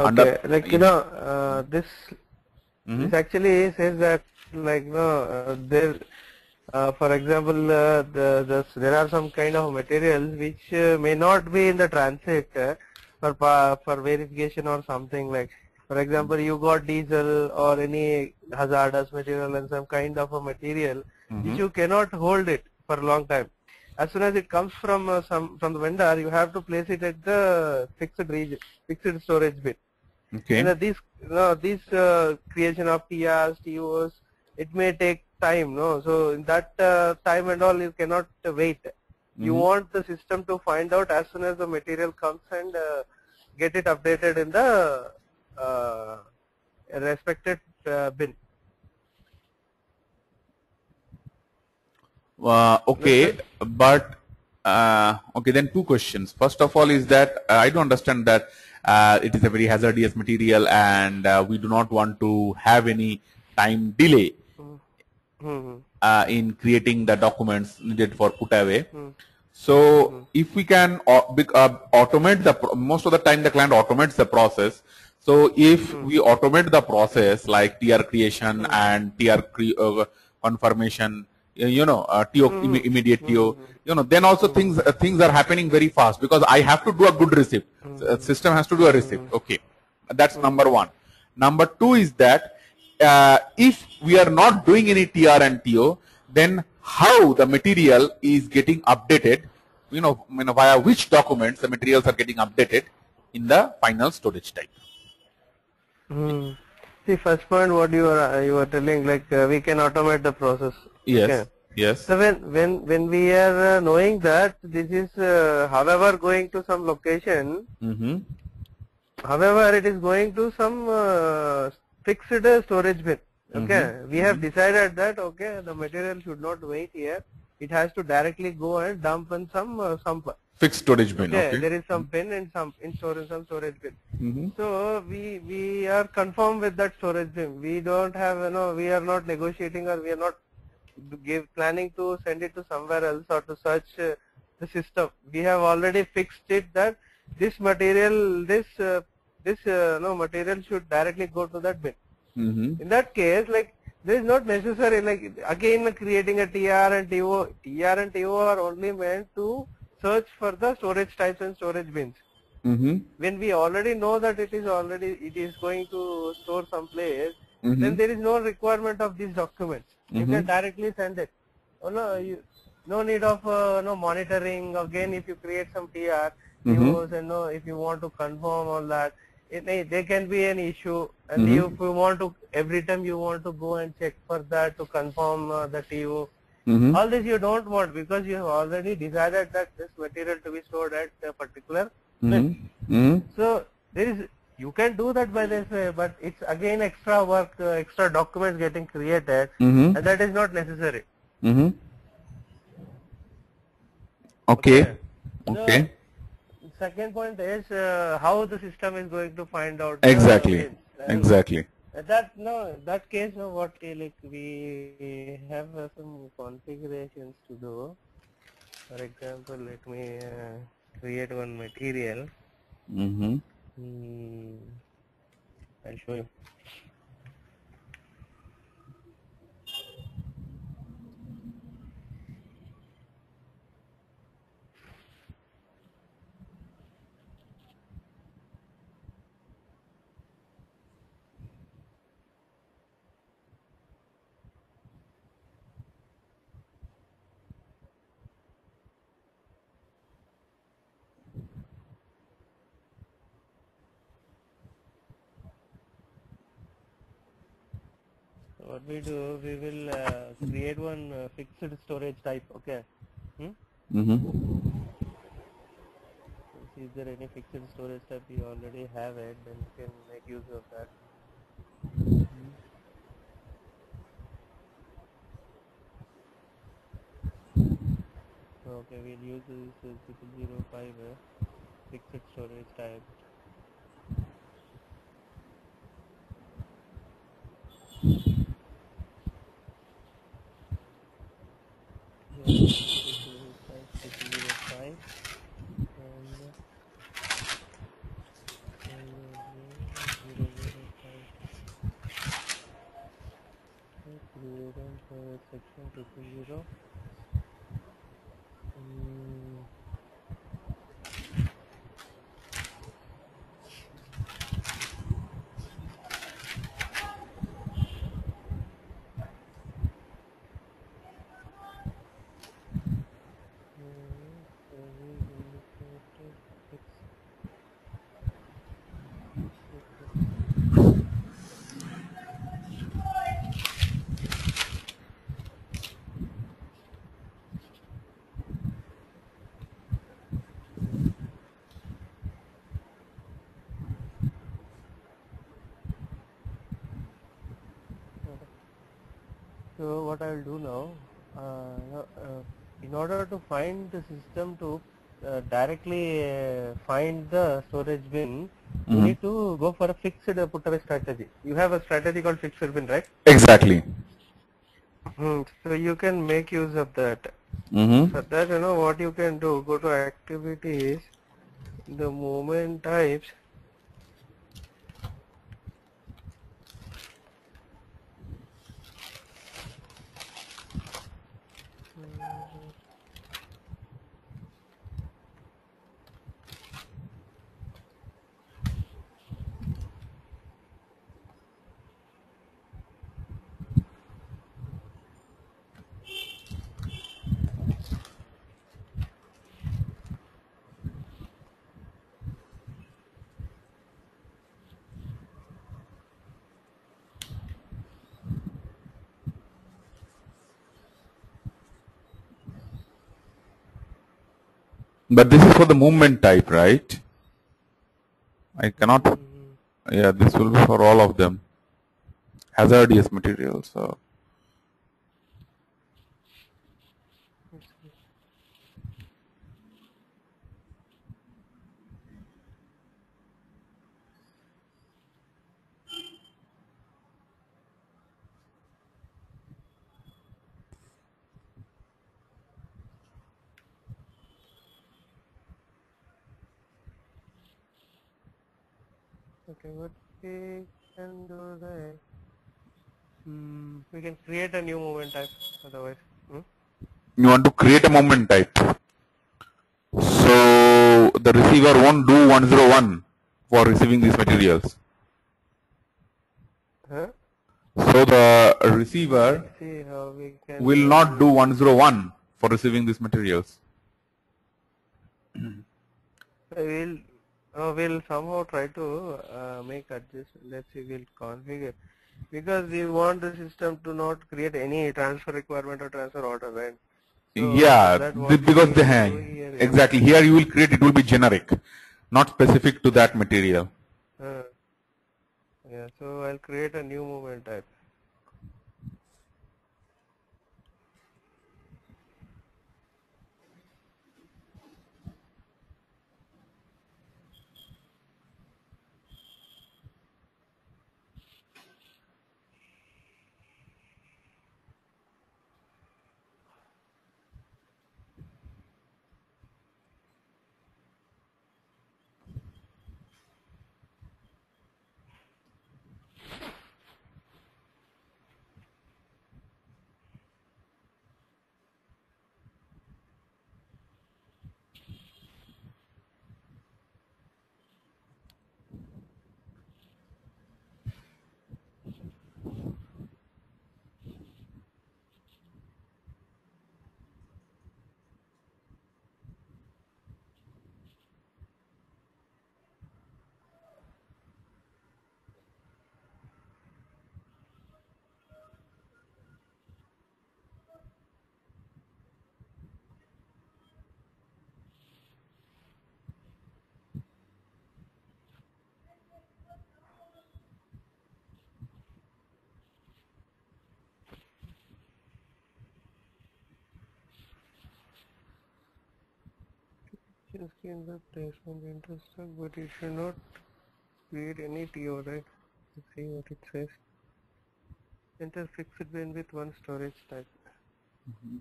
Okay, Under- like you know, uh, this Mhm. this actually says that like you know, uh, there, uh, for example, uh, the, the there are some kind of materials which uh, may not be in the transit uh, for pa- for verification or something like. For example, you got diesel or any hazardous material and some kind of a material which you cannot hold it for a long time. As soon as it comes from uh, some from the vendor, you have to place it at the fixed region, fixed storage bin. Okay. You know, this, you know, this uh, creation of TRs, TOs, it may take time, no? So in that uh, time and all, you cannot uh, wait. You want the system to find out as soon as the material comes and uh, get it updated in the uh, respected uh, bin. Uh, okay, but uh, okay. Then two questions. First of all, is that uh, I do understand that uh, it is a very hazardous material, and uh, we do not want to have any time delay Hmm. uh, in creating the documents needed for put away. So if we can au- automate the most of the time the client automates the process. So if we automate the process like TR creation and TR cre- uh, confirmation, you know, uh, TO imme- immediate TO, you know, then also things uh, things are happening very fast because I have to do a good receipt. Uh, system has to do a receipt. Okay, that's number one. Number two is that uh, if we are not doing any TR and TO, then how the material is getting updated, you know, you know, via which documents the materials are getting updated in the final storage type. Hmm. See, first point, what you are uh, you are telling, like uh, we can automate the process. Yes. Okay. Yes. So when when when we are uh, knowing that this is, uh, however, going to some location, Mm-hmm. however, it is going to some uh, fixed uh, storage bin. Okay, we have decided that okay, the material should not wait here. It has to directly go and dump in some uh, some. Fixed storage bin. Okay, Okay. there is some bin and some in storage some storage bin. Mm-hmm. So we we are confirmed with that storage bin. We don't have you know we are not negotiating or we are not give planning to send it to somewhere else or to search uh, the system. We have already fixed it that this material this uh, this uh, no material should directly go to that bin. Mm-hmm. In that case, like there is not necessary like again creating a TR and TO. TR and TO are only meant to search for the storage types and storage bins Mm-hmm. when we already know that it is already it is going to store someplace, Mhm. then there is no requirement of these documents. You can directly send it. Oh no, you, no need of uh, no monitoring. Again, if you create some TR, TOs and no, if you want to confirm all that, it may, there can be an issue. And you, if you want to, every time you want to go and check for that to confirm uh, the TO. Mm-hmm. All this you don't want because you have already decided that this material to be stored at a particular place. Mm-hmm. So there is you can do that by this way, but it's again extra work, uh, extra documents getting created, Mm-hmm. and that is not necessary. Mm-hmm. Okay. Okay. Second point is uh, how the system is going to find out. Exactly. bins. Exactly. That no, that case no, what uh, like we have uh, some configurations to do. For example, let me uh, create one material. Mm-hmm. Hmm. I'll show you. What we do, we will uh, create one uh, fixed storage type. Okay. Hmm? Mm-hmm. Is there any fixed storage type you already have it? Then you can make use of that. Okay, we'll use this uh, 005 uh, fixed storage type. Yeah, fixed storage type 005 and, uh, and, uh, triple zero. Mm, So what I will do now, uh, uh, in order to find the system to uh, directly uh, find the storage bin, you Mhm. need to go for a fixed uh, put away strategy. You have a strategy called fixed bin, right? Exactly. Hmm. So you can make use of that. Mm-hmm. For that, you know what you can do, go to activities, the movement types, But this is for the movement type, right? I cannot. Yeah, this will be for all of them. Hazardous materials. So. Okay, what we can do that? Hmm, we can create a new movement type otherwise. Hmm? You want to create a movement type. So the receiver won't do 101 for receiving these materials. Huh? So the receiver See how we can will not do 101 for receiving these materials. we'll uh, we'll somehow try to uh, make adjustment. Let's see, we'll configure because we want the system to not create any transfer requirement or transfer order, right? So yeah, that th- what because the here, yeah. exactly here you will create it will be generic, not specific to that material. Uh, yeah, so I'll create a new movement type. Just in the placement intersect, but it should not create any TO, right? Let's see what it says. Enter fixed bin with one storage type. Mm-hmm.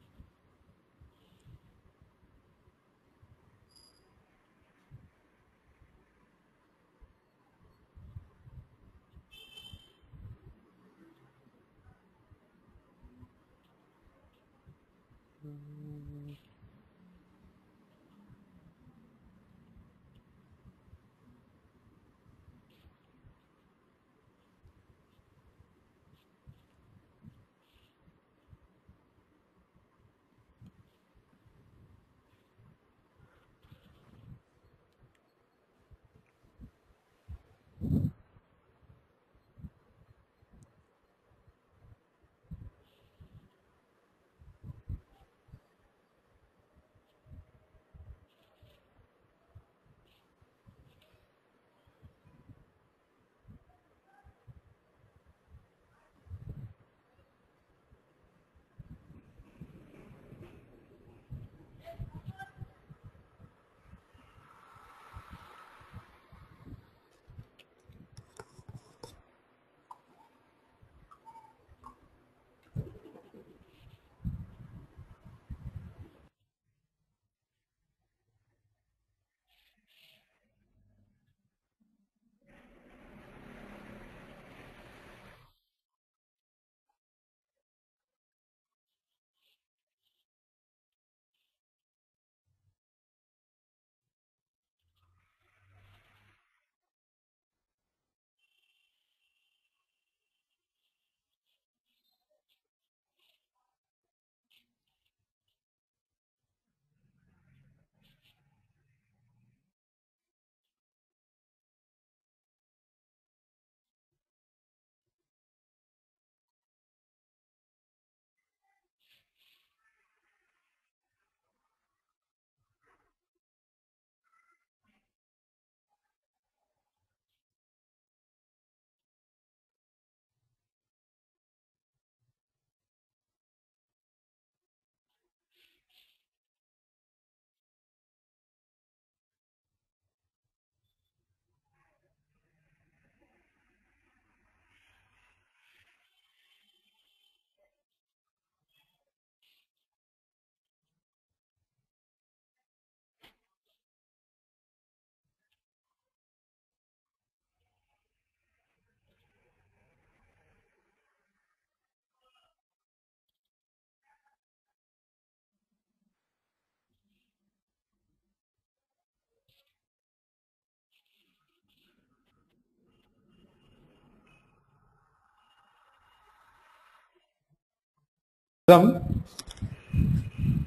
Azam,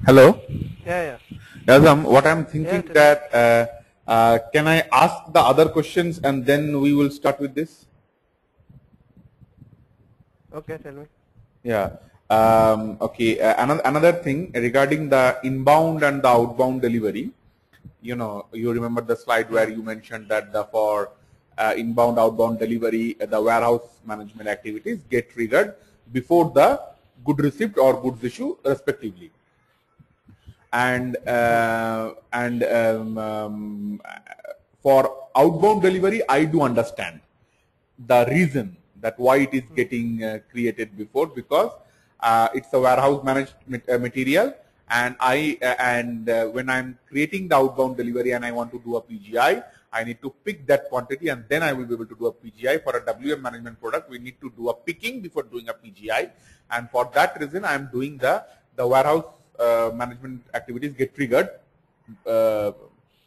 hello. Yeah, yeah. Azam, what I'm thinking Yeah, that uh, uh, can I ask the other questions and then we will start with this? Okay, tell me. Yeah. Um, okay. Uh, another another thing regarding the inbound and the outbound delivery. You know, you remember the slide where you mentioned that the for uh, inbound outbound delivery, uh, the warehouse management activities get triggered before the good receipt or goods issue, respectively. And uh, and um, um, for outbound delivery, I do understand the reason that why it is getting uh, created before because uh, it's a warehouse managed uh, material and I uh, and uh, when I'm creating the outbound delivery and I want to do a PGI I need to pick that quantity and then I will be able to do a PGI for a WM management product we need to do a picking before doing a PGI and for that reason I am doing the the warehouse uh, management activities get triggered uh,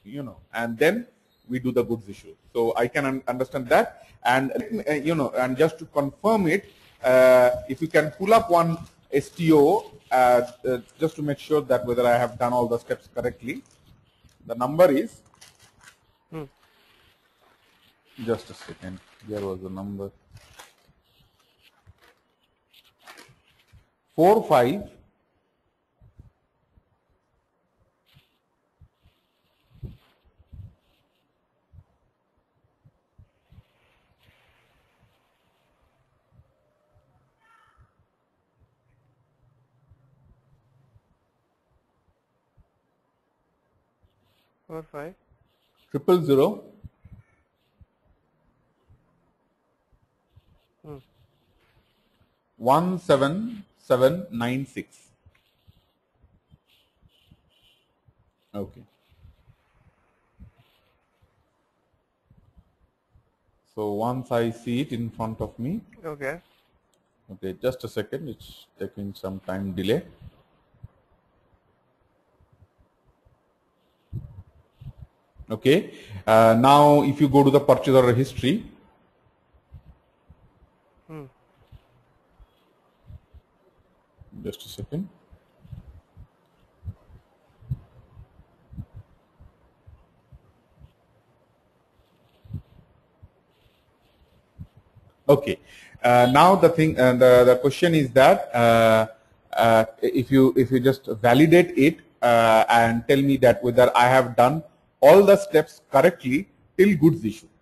you know, and then we do the goods issue. So I can un- understand that, and uh, you know, and just to confirm it, uh, if you can pull up one STO, uh, uh, just to make sure that whether I have done all the steps correctly. The number is. Hmm. Just a second. There was a number. Four five Four, five. triple zero 17796. Okay. So once I see it in front of me. Okay. Okay, just a second. It's taking some time delay. Okay. Uh, now if you go to the purchase order history, just a second. Okay. Uh, now the thing, uh, the the question is that uh, uh, if you if you just validate it uh, and tell me that whether I have done all the steps correctly till goods issue.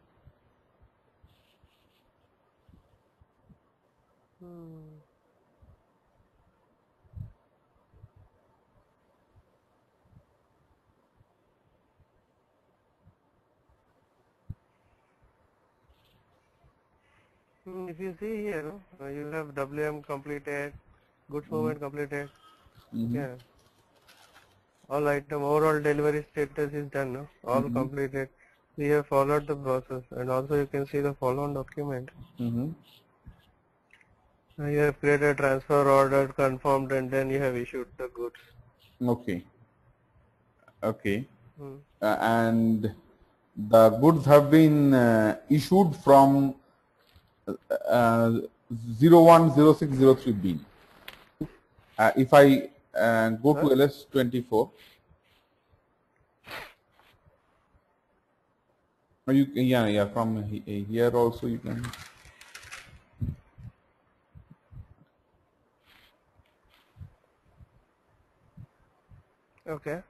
Hmm, If you see here, uh, you have WM completed, goods movement completed. Yeah. All item overall delivery status is done, no? All completed. We have followed the process, and also you can see the follow-on document. Mm-hmm. Uh, You have created transfer order, confirmed, and then you have issued the goods. Okay. Okay. Hmm. Uh, and the goods have been uh, issued from 010603B. Uh, if I uh, go to LS24, you yeah yeah from here also you can Okay.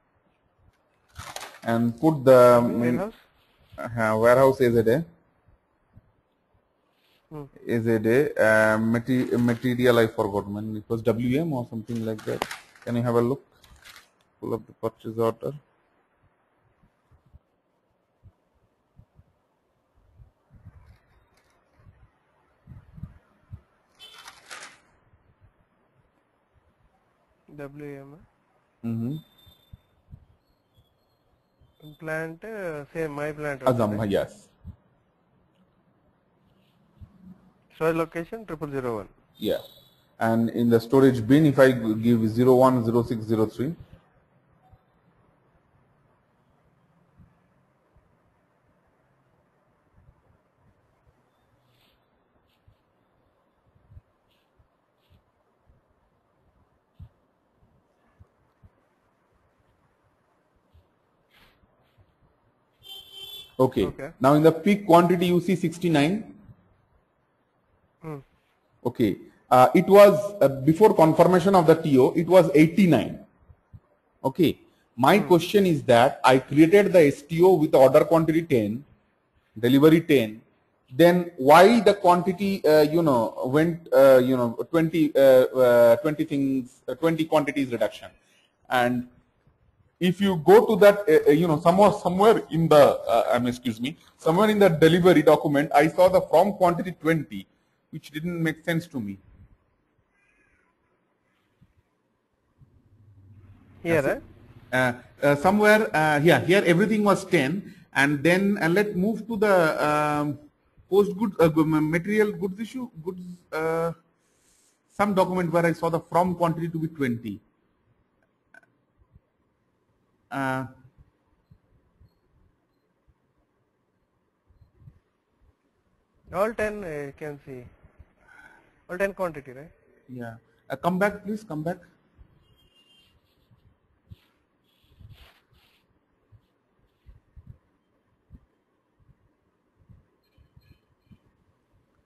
and put the main- Warehouse? uh, warehouse as a day. Hmm. Is a day uh, mate- material I forgot man it was WM or something like that. Can you have a look? Pull up the purchase order. WM. Mm-hmm. Plant, uh, same, my plant. Azam, right? yes. Soil location, triple zero one. Yeah. And in the storage bin, if I give 010603, okay. Okay. Now in the peak quantity, you see 69. Hmm. Okay. Uh, it was uh, before confirmation of the TO, it was 89. Okay. My question is that I created the STO with order quantity 10, delivery 10. Then why the quantity, uh, you know, went, uh, you know, 20, uh, uh, 20 things, uh, 20 quantities reduction. And if you go to that, uh, uh, you know, somewhere, somewhere in the, uh, um, excuse me, somewhere in the delivery document, I saw the from quantity 20, which didn't make sense to me. Here. Uh, uh, somewhere, uh, yeah, here everything was 10, and then uh, let's move to the um, post good uh, material goods issue, goods, uh, some document where I saw the from quantity to be 20. Uh, All 10 uh, you can see. All 10 quantity, right? Yeah. Uh, come back, please. Come back.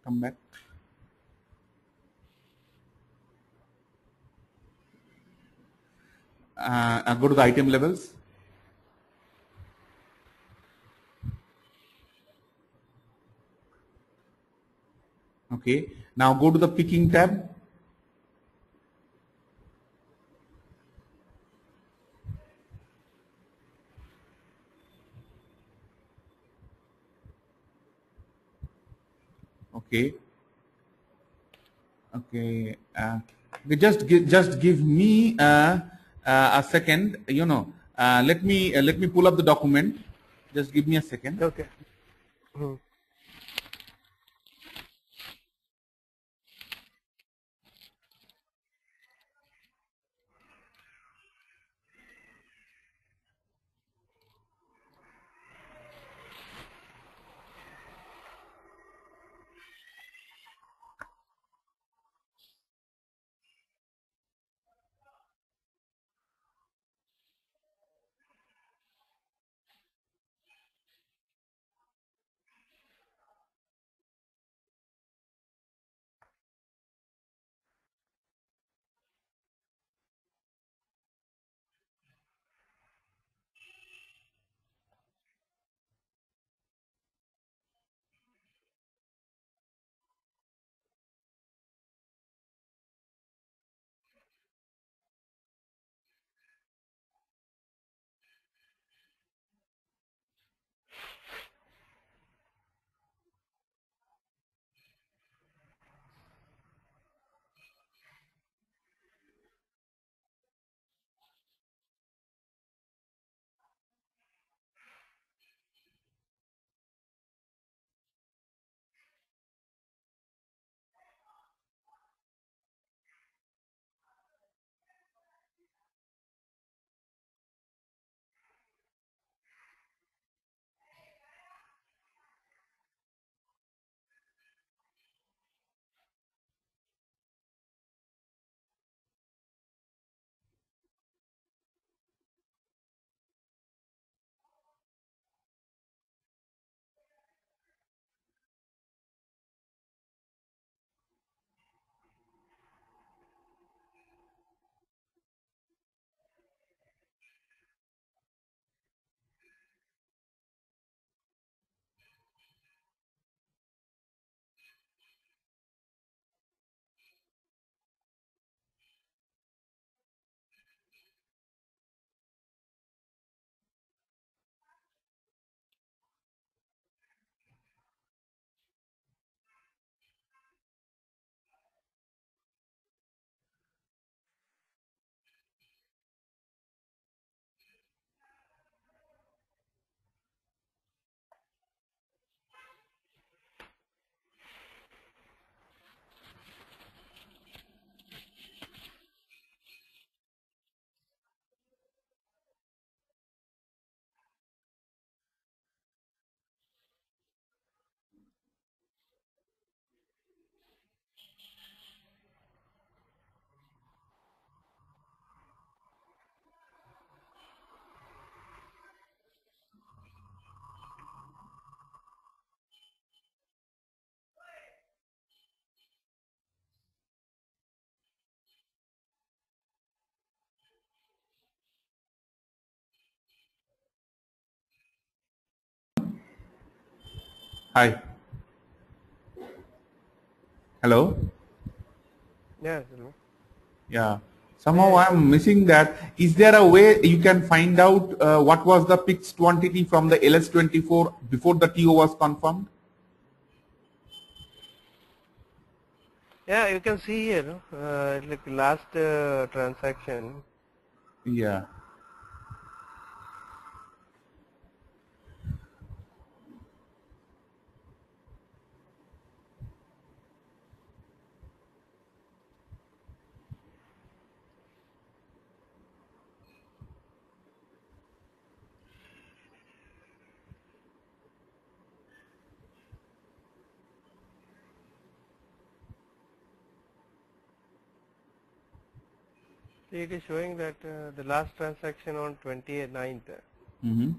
Come back. Uh, uh, go to the item levels. Okay. Now go to the picking tab. Okay. Okay. Uh, just give just give me uh, uh, a second. You know, uh, let me uh, let me pull up the document. Just give me a second. Okay. Hmm. Hi. Hello. Yeah, tell me. Yeah. Somehow I'm missing that. Is there a way you can find out uh, what was the fixed quantity from the LS24 before the TO was confirmed? Yeah, you can see here, uh, like last uh, transaction. Yeah. See, it is showing that uh, the last transaction on 29th. Mm-hmm.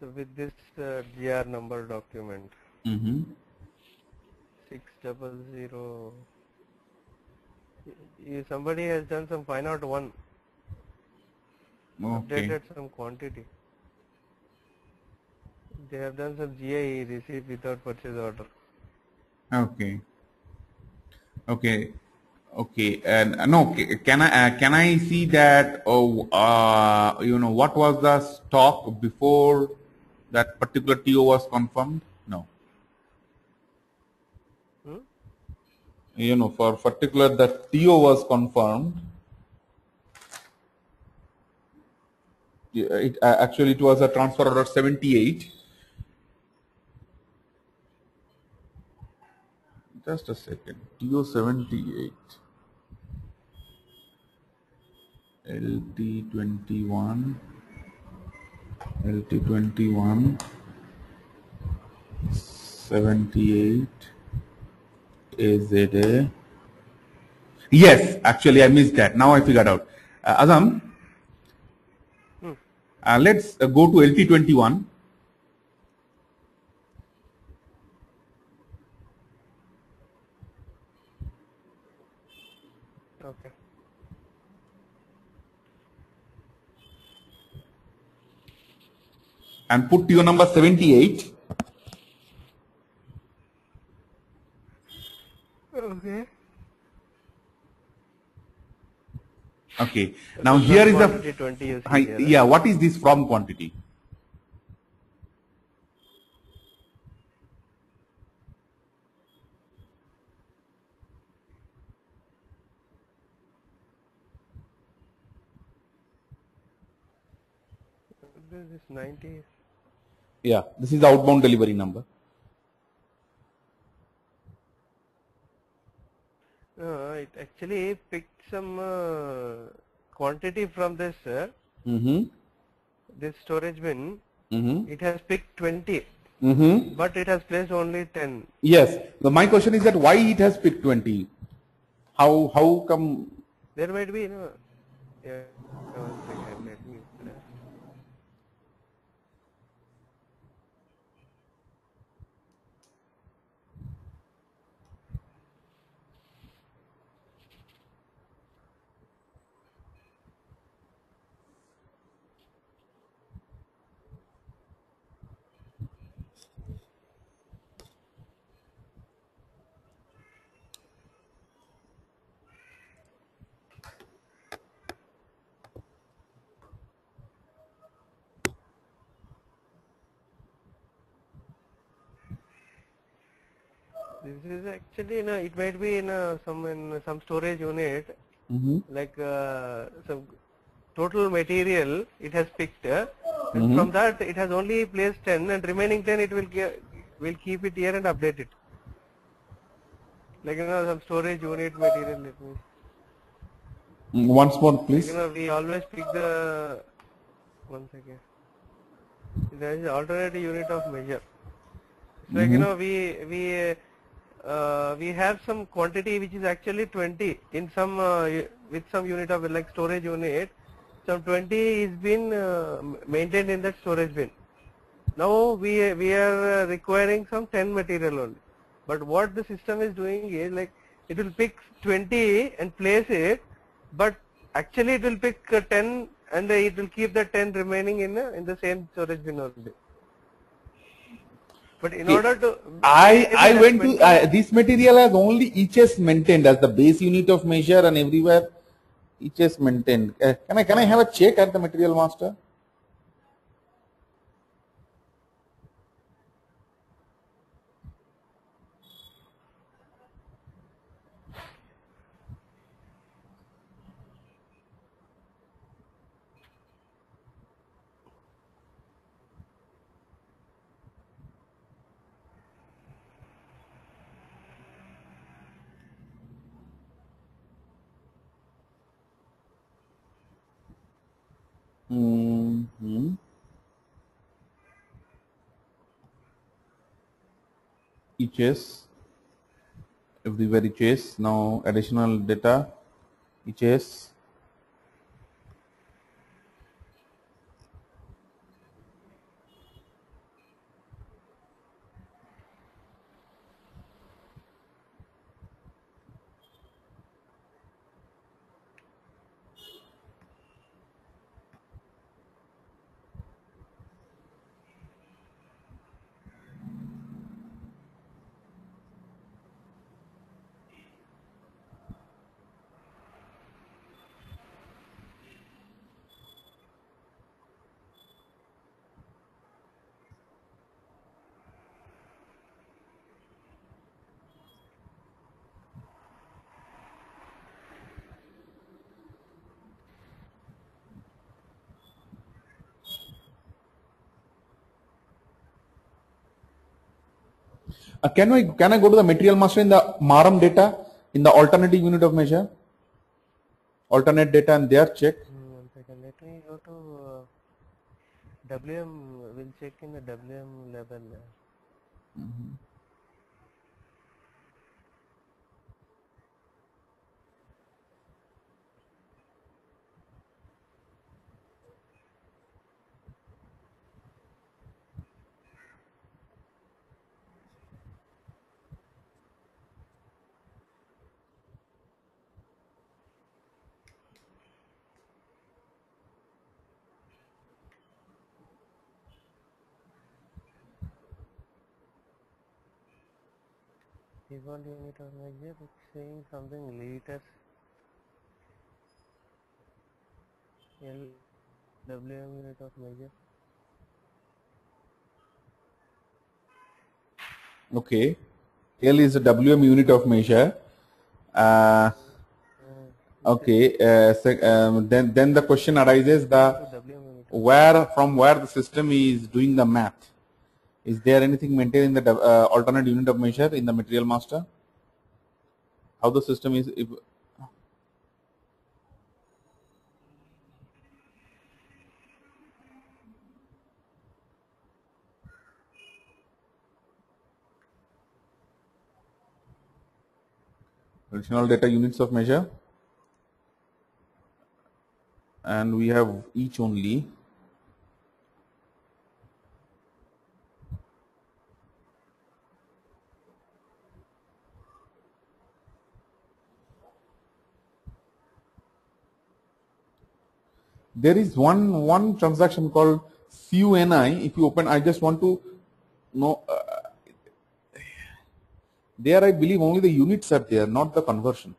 So with this uh, GR number document, Mm-hmm. six double zero. y- Somebody has done some find out one, Okay. updated some quantity. They have done some GI receipt without purchase order. Okay. Okay. Okay. And uh, no, can I uh, can I see that? Oh, uh, you know, what was the stock before that particular TO was confirmed? No. Hmm? You know, for particular that TO was confirmed. It uh, actually it was a transfer order 78. Just a second. TO 78. LT21 LT21 78 AZA Yes, actually I missed that. Now I figured out. Uh, Azam, hmm. uh, let's uh, go to LT21 and put TO number 78. Okay. Okay. Now here is the 20 you Hi, here, yeah. What is this from quantity? This is 90. Yeah, this is the outbound delivery number. No, it actually picked some uh, quantity from this uh, Mm-hmm. this storage bin. Mm-hmm. It has picked 20, Mm-hmm. but it has placed only 10. Yes. So my question is that why it has picked 20? How how come? There might be, you know, yeah, let me. uh, This is actually, you know, it might be in a, some in some storage unit, Mm-hmm. like uh, some total material it has picked, uh, and from that it has only placed 10, and remaining 10 it will will keep it here and update it. Like you know, some storage unit material. Let me. Once more, please. You know, we always pick the one second. There is alternate unit of measure. So like you know, we we uh, we have some quantity which is actually 20 in some uh, with some unit of like storage unit. Some 20 is been uh, maintained in that storage bin. Now we we are uh, requiring some 10 material only. But what the system is doing is like it will pick 20 and place it, but actually it will pick uh, 10 and it will keep the 10 remaining in uh, in the same storage bin only. But in Okay. order to I I went to uh, this material has only EHS maintained as the base unit of measure and everywhere EHS maintained. Uh, can I can I have a check at the material master? Hmm EHS everywhere EHS now additional data. EHS Uh, can I can I go to the material master in the MARM data in the alternative unit of measure? Alternate data and there check. Hmm, one second. Let me go to uh, WM. We'll check in the WM level. Default unit of measure. It's saying something liters. L WM unit of measure. Okay. L is the WM unit of measure. Uh, okay. Uh, sec- um, then then the question arises the So where from where the system is doing the math. Is there anything maintained in the uh, alternate unit of measure in the material master? How the system is if, additional data units of measure and we have each only there is one one transaction called CUNI. If you open, I just want to know. Uh, there, I believe only the units are there, not the conversion.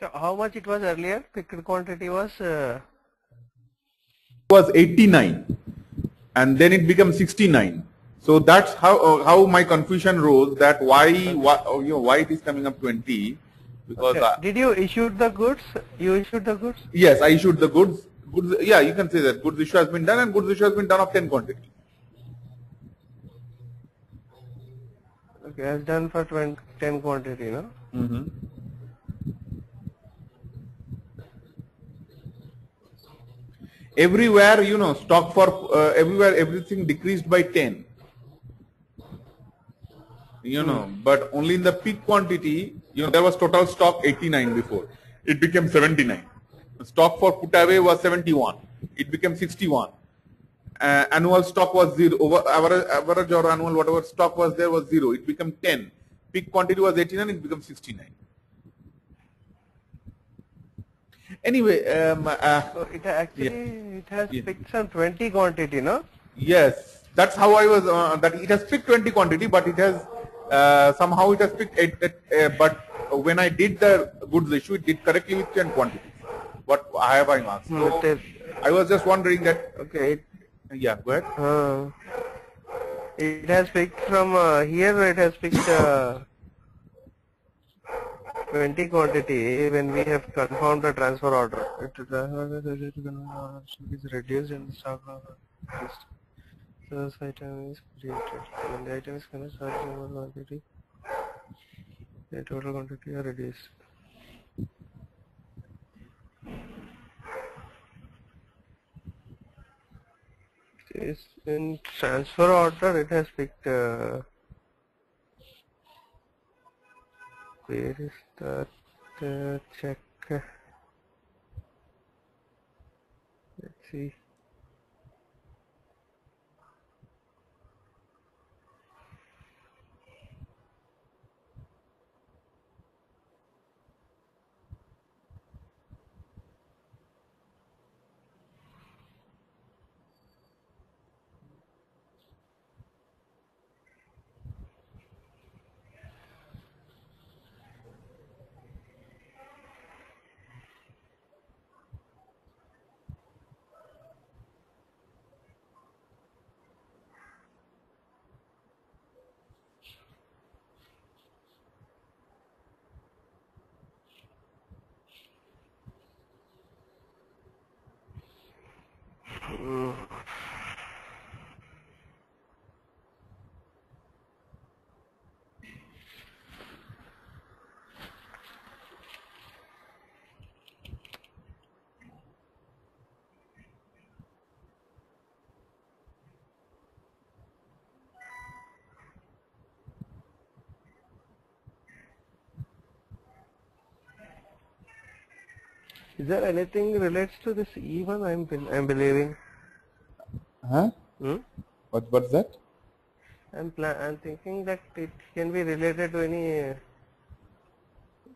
So how much it was earlier? Picked quantity was uh, was 89 and then it becomes 69 so that's how uh, how my confusion rose that why why oh, you know why it is coming up 20 because okay. uh, Did you issue the goods? You issued the goods? yes i issued the goods goods yeah you can say that goods issue has been done and goods issue has been done of 10 quantity Okay, has done for 20, 10 quantity, no? mm-hmm. Everywhere you know stock for uh, everywhere everything decreased by 10 you know but only in the peak quantity you know there was total stock 89 before. It became 79 stock for put away was 71 it became 61 uh, annual stock was zero. Over average, average or annual whatever stock was there was zero. It became 10 peak quantity was 89 it became 69 anyway um, uh, So it actually it has Yeah. picked some 20 quantity, no? Yes, that's how I was. Uh, that it has picked 20 quantity, but it has uh, somehow it has picked. It, it, uh, but when I did the goods issue, it did correctly with 10 quantity. What I have I asked. Hmm, So, is- I was just wondering that. Okay, it, Yeah, go ahead. uh, it has picked from uh, here. It has picked uh, 20 quantity when we have confirmed the transfer order. It is reduced in the stock list. So this item is created. When the item is connected, stock number quantity, the total quantity are reduced. is in transfer order it has picked uh, where is that check. Let's see is there anything relates to this even I'm I'm believing Huh? hmm? What what's that? I'm pla- I'm thinking that it can be related to any uh,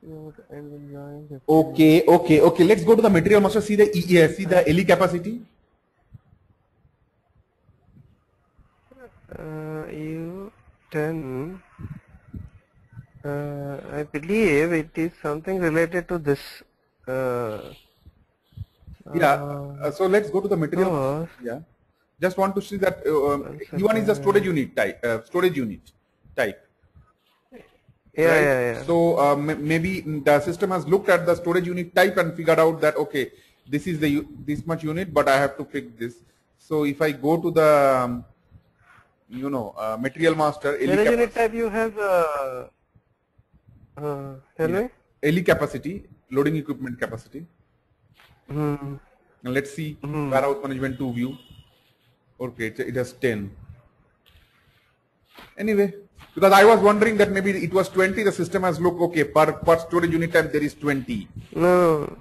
you know, and will join the- Okay, okay, okay. Let's go to the material master. See the E- uh, see the LE capacity. Uh, you 10 uh, I believe it is something related to this Yeah. uh, Uh, so let's go to the material. oh, Yeah. Just want to see that uh, um, One E1 is the storage unit type. Uh, storage unit type. yeah, right? yeah, yeah. So uh, m- maybe the system has looked at the storage unit type and figured out that okay, this is the this much unit, but I have to pick this. So if I go to the um, you know uh, material master Storage unit type you have uh, uh, tell me LE capacity, loading equipment capacity. hmm. And let's see Hmm. warehouse management to view. Okay, it, has 10. Anyway, because I was wondering that maybe it was 20, the system has looked okay, per, per storage unit type there is 20. no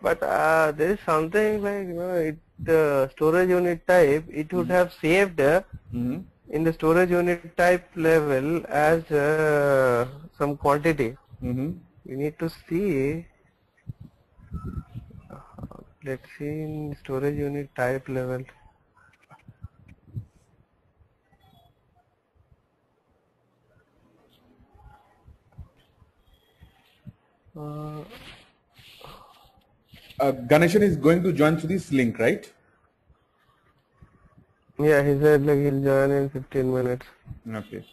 but uh, there is something like you know it the storage unit type it would have saved uh, Mhm. in the storage unit type level as uh, some quantity Mhm. We need to see uh, let's see in storage unit type level Uh, Uh, Ganeshan is going to join through this link, right? yeah, he said like he'll join in 15 minutes. Okay.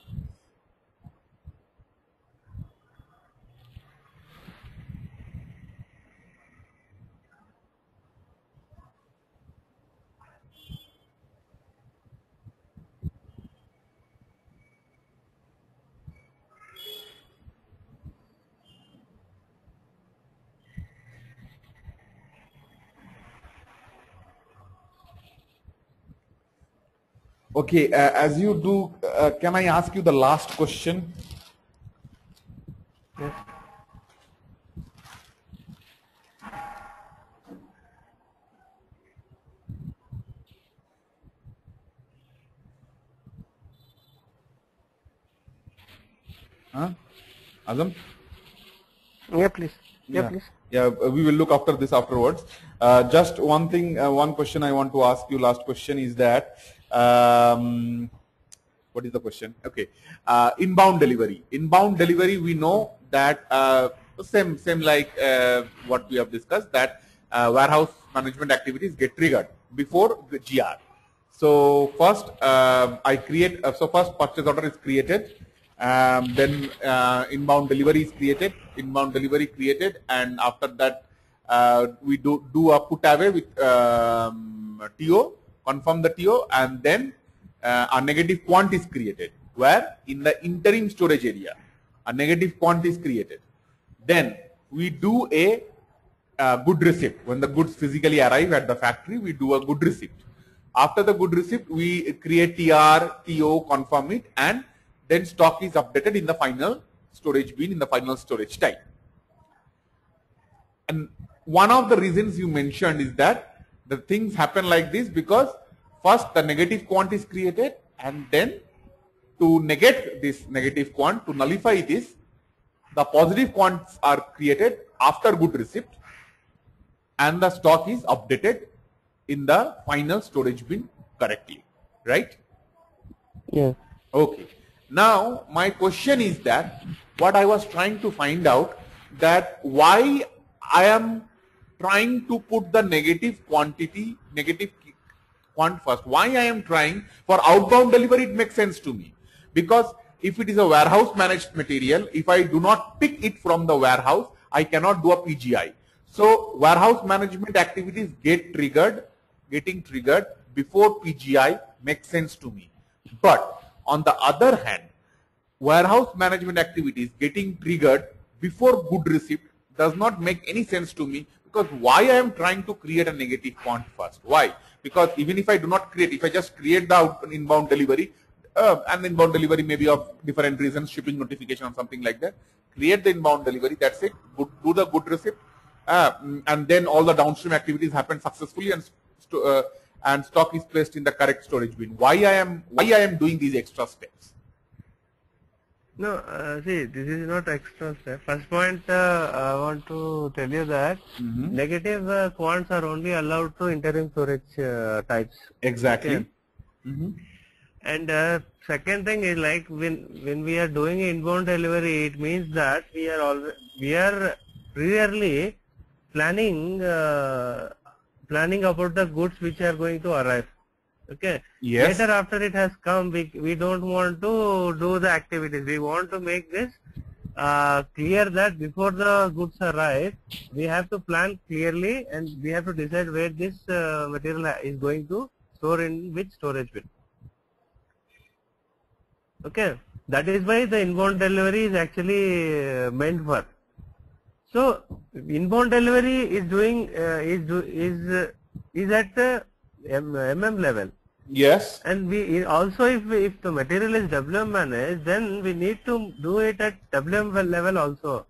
Okay, uh, as you do, uh, can I ask you the last question? Yes. Huh? Azam? Yeah, please. Yeah, Yeah. please. Yeah, uh, we will look after this afterwards. Uh, just one thing, uh, one question I want to ask you. Last question is that, um, what is the question? Okay, uh, inbound delivery. Inbound delivery, we know that uh, same same like uh, what we have discussed that uh, warehouse management activities get triggered before the GR. So first, um I create. Uh, so first, purchase order is created. Um, then uh, inbound delivery is created. Inbound delivery created, and after that, we do do a put away with um, TO, confirm the TO, and then uh, a negative quant is created. Where in the interim storage area, a negative quant is created. Then we do a uh, good receipt. When the goods physically arrive at the factory, we do a good receipt. After the good receipt, we create TR, TO, confirm it, and then stock is updated in the final storage bin in the final storage type. And one of the reasons you mentioned is that the things happen like this because first the negative quant is created and then to negate this negative quant, to nullify this, the positive quants are created after good receipt and the stock is updated in the final storage bin correctly, right? Yeah. Okay. Now, my question is that what I was trying to find out that why I am trying to put the negative quantity, negative quant first. Why I am trying for outbound delivery, it makes sense to me. Because if it is a warehouse managed material, if I do not pick it from the warehouse, I cannot do a PGI. So warehouse management activities get triggered, getting triggered before PGI makes sense to me. But on the other hand, warehouse management activities getting triggered before good receipt does not make any sense to me because why I am trying to create a negative quant first? Why? Because even if I do not create, if I just create the inbound delivery, uh, and inbound delivery may be of different reasons, shipping notification or something like that, create the inbound delivery, that's it, good, do the good receipt, uh, and then all the downstream activities happen successfully and uh, and stock is placed in the correct storage bin. Why I am why I am doing these extra steps? No, uh, see, this is not extra step. First point, uh, I want to tell you that Mm-hmm. negative uh, quants are only allowed to interim storage uh, types. Exactly. Okay. Mhm. And uh, second thing is like when when we are doing inbound delivery, it means that we are always we are really planning uh, planning about the goods which are going to arrive. Okay. Yes. Later after it has come, we we don't want to do the activities. We want to make this uh, clear that before the goods arrive, we have to plan clearly and we have to decide where this uh, material is going to store in which storage bin. Okay, that is why the inbound delivery is actually uh, meant for. So inbound delivery is doing uh, is do, is uh, is at uh, MM level, Yes. and we also if if the material is WM managed, then we need to do it at WM level also.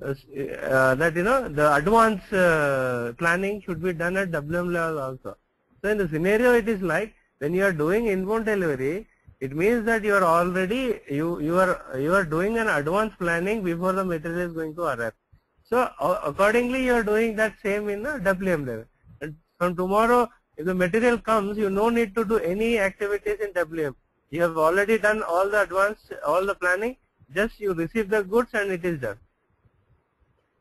Uh, uh, that you know the advance uh, planning should be done at WM level also. So in the scenario, it is like when you are doing inbound delivery, it means that you are already you you are you are doing an advance planning before the material is going to arrive. So uh, accordingly, you are doing that same in the WM level. And from tomorrow, if the material comes, you no need to do any activities in WM. You have already done all the advance, all the planning. Just you receive the goods and it is done.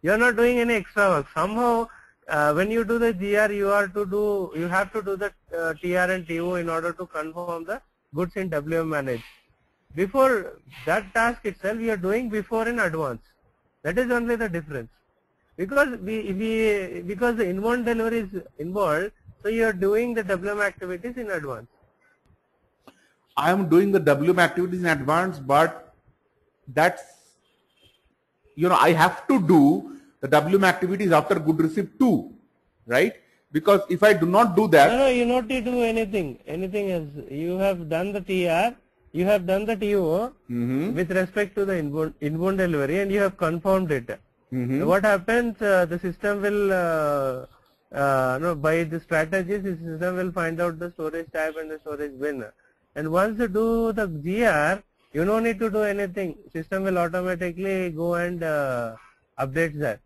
You are not doing any extra work. Somehow, uh, when you do the GR, you are to do, you have to do the uh, TR and TO in order to confirm the goods in WM manage. Before that task itself, you are doing before in advance. That is only the difference. Because we, we because the inbound delivery is involved, so you are doing the WM activities in advance. I am doing the WM activities in advance, but that's, you know, I have to do the WM activities after good receipt too, right? Because if I do not do that, No, no, you not to do anything. Anything else. You have done the TR, you have done the TO Mhm. with respect to the inbound, inbound delivery and you have confirmed it. Mhm. What happens, uh, the system will, uh, uh, no, by the strategies, the system will find out the storage type and the storage bin. And once you do the GR, you don't need to do anything. System will automatically go and uh, update that.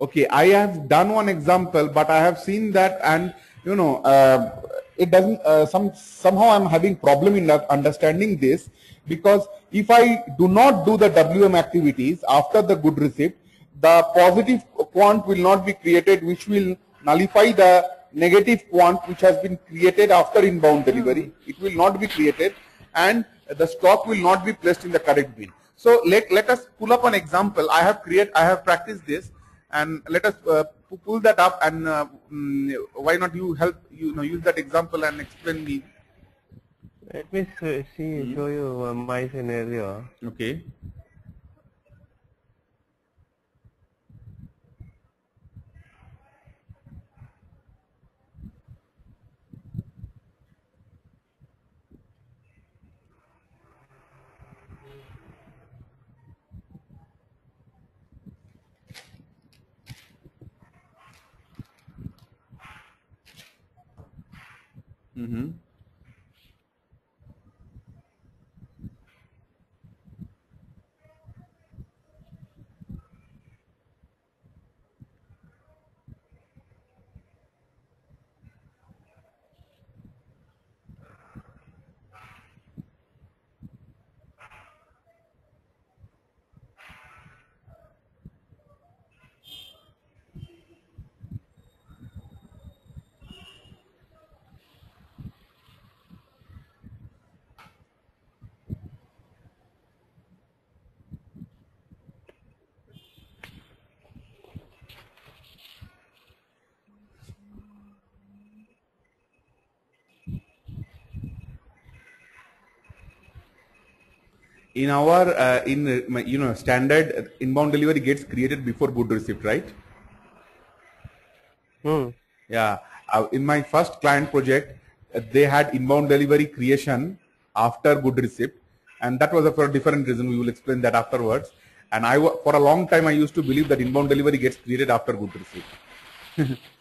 Okay, I have done one example, but I have seen that, and you know, uh, it doesn't. Uh, some somehow I'm having problem in understanding this because if I do not do the WM activities after the good receipt, the positive quant will not be created, which will nullify the negative quant which has been created after inbound delivery. It will not be created, and the stock will not be placed in the correct bin. So let let us pull up an example. I have create. I have practiced this and let us uh, pull that up and uh, mm, why not you help you know use that example and explain me Let me see, show you uh, my scenario. okay mm-hmm. In our uh, in uh, you know standard uh, inbound delivery gets created before good receipt right Hmm. yeah uh, in my first client project uh, they had inbound delivery creation after good receipt and that was a for a different reason we will explain that afterwards and i for a long time i used to believe that inbound delivery gets created after good receipt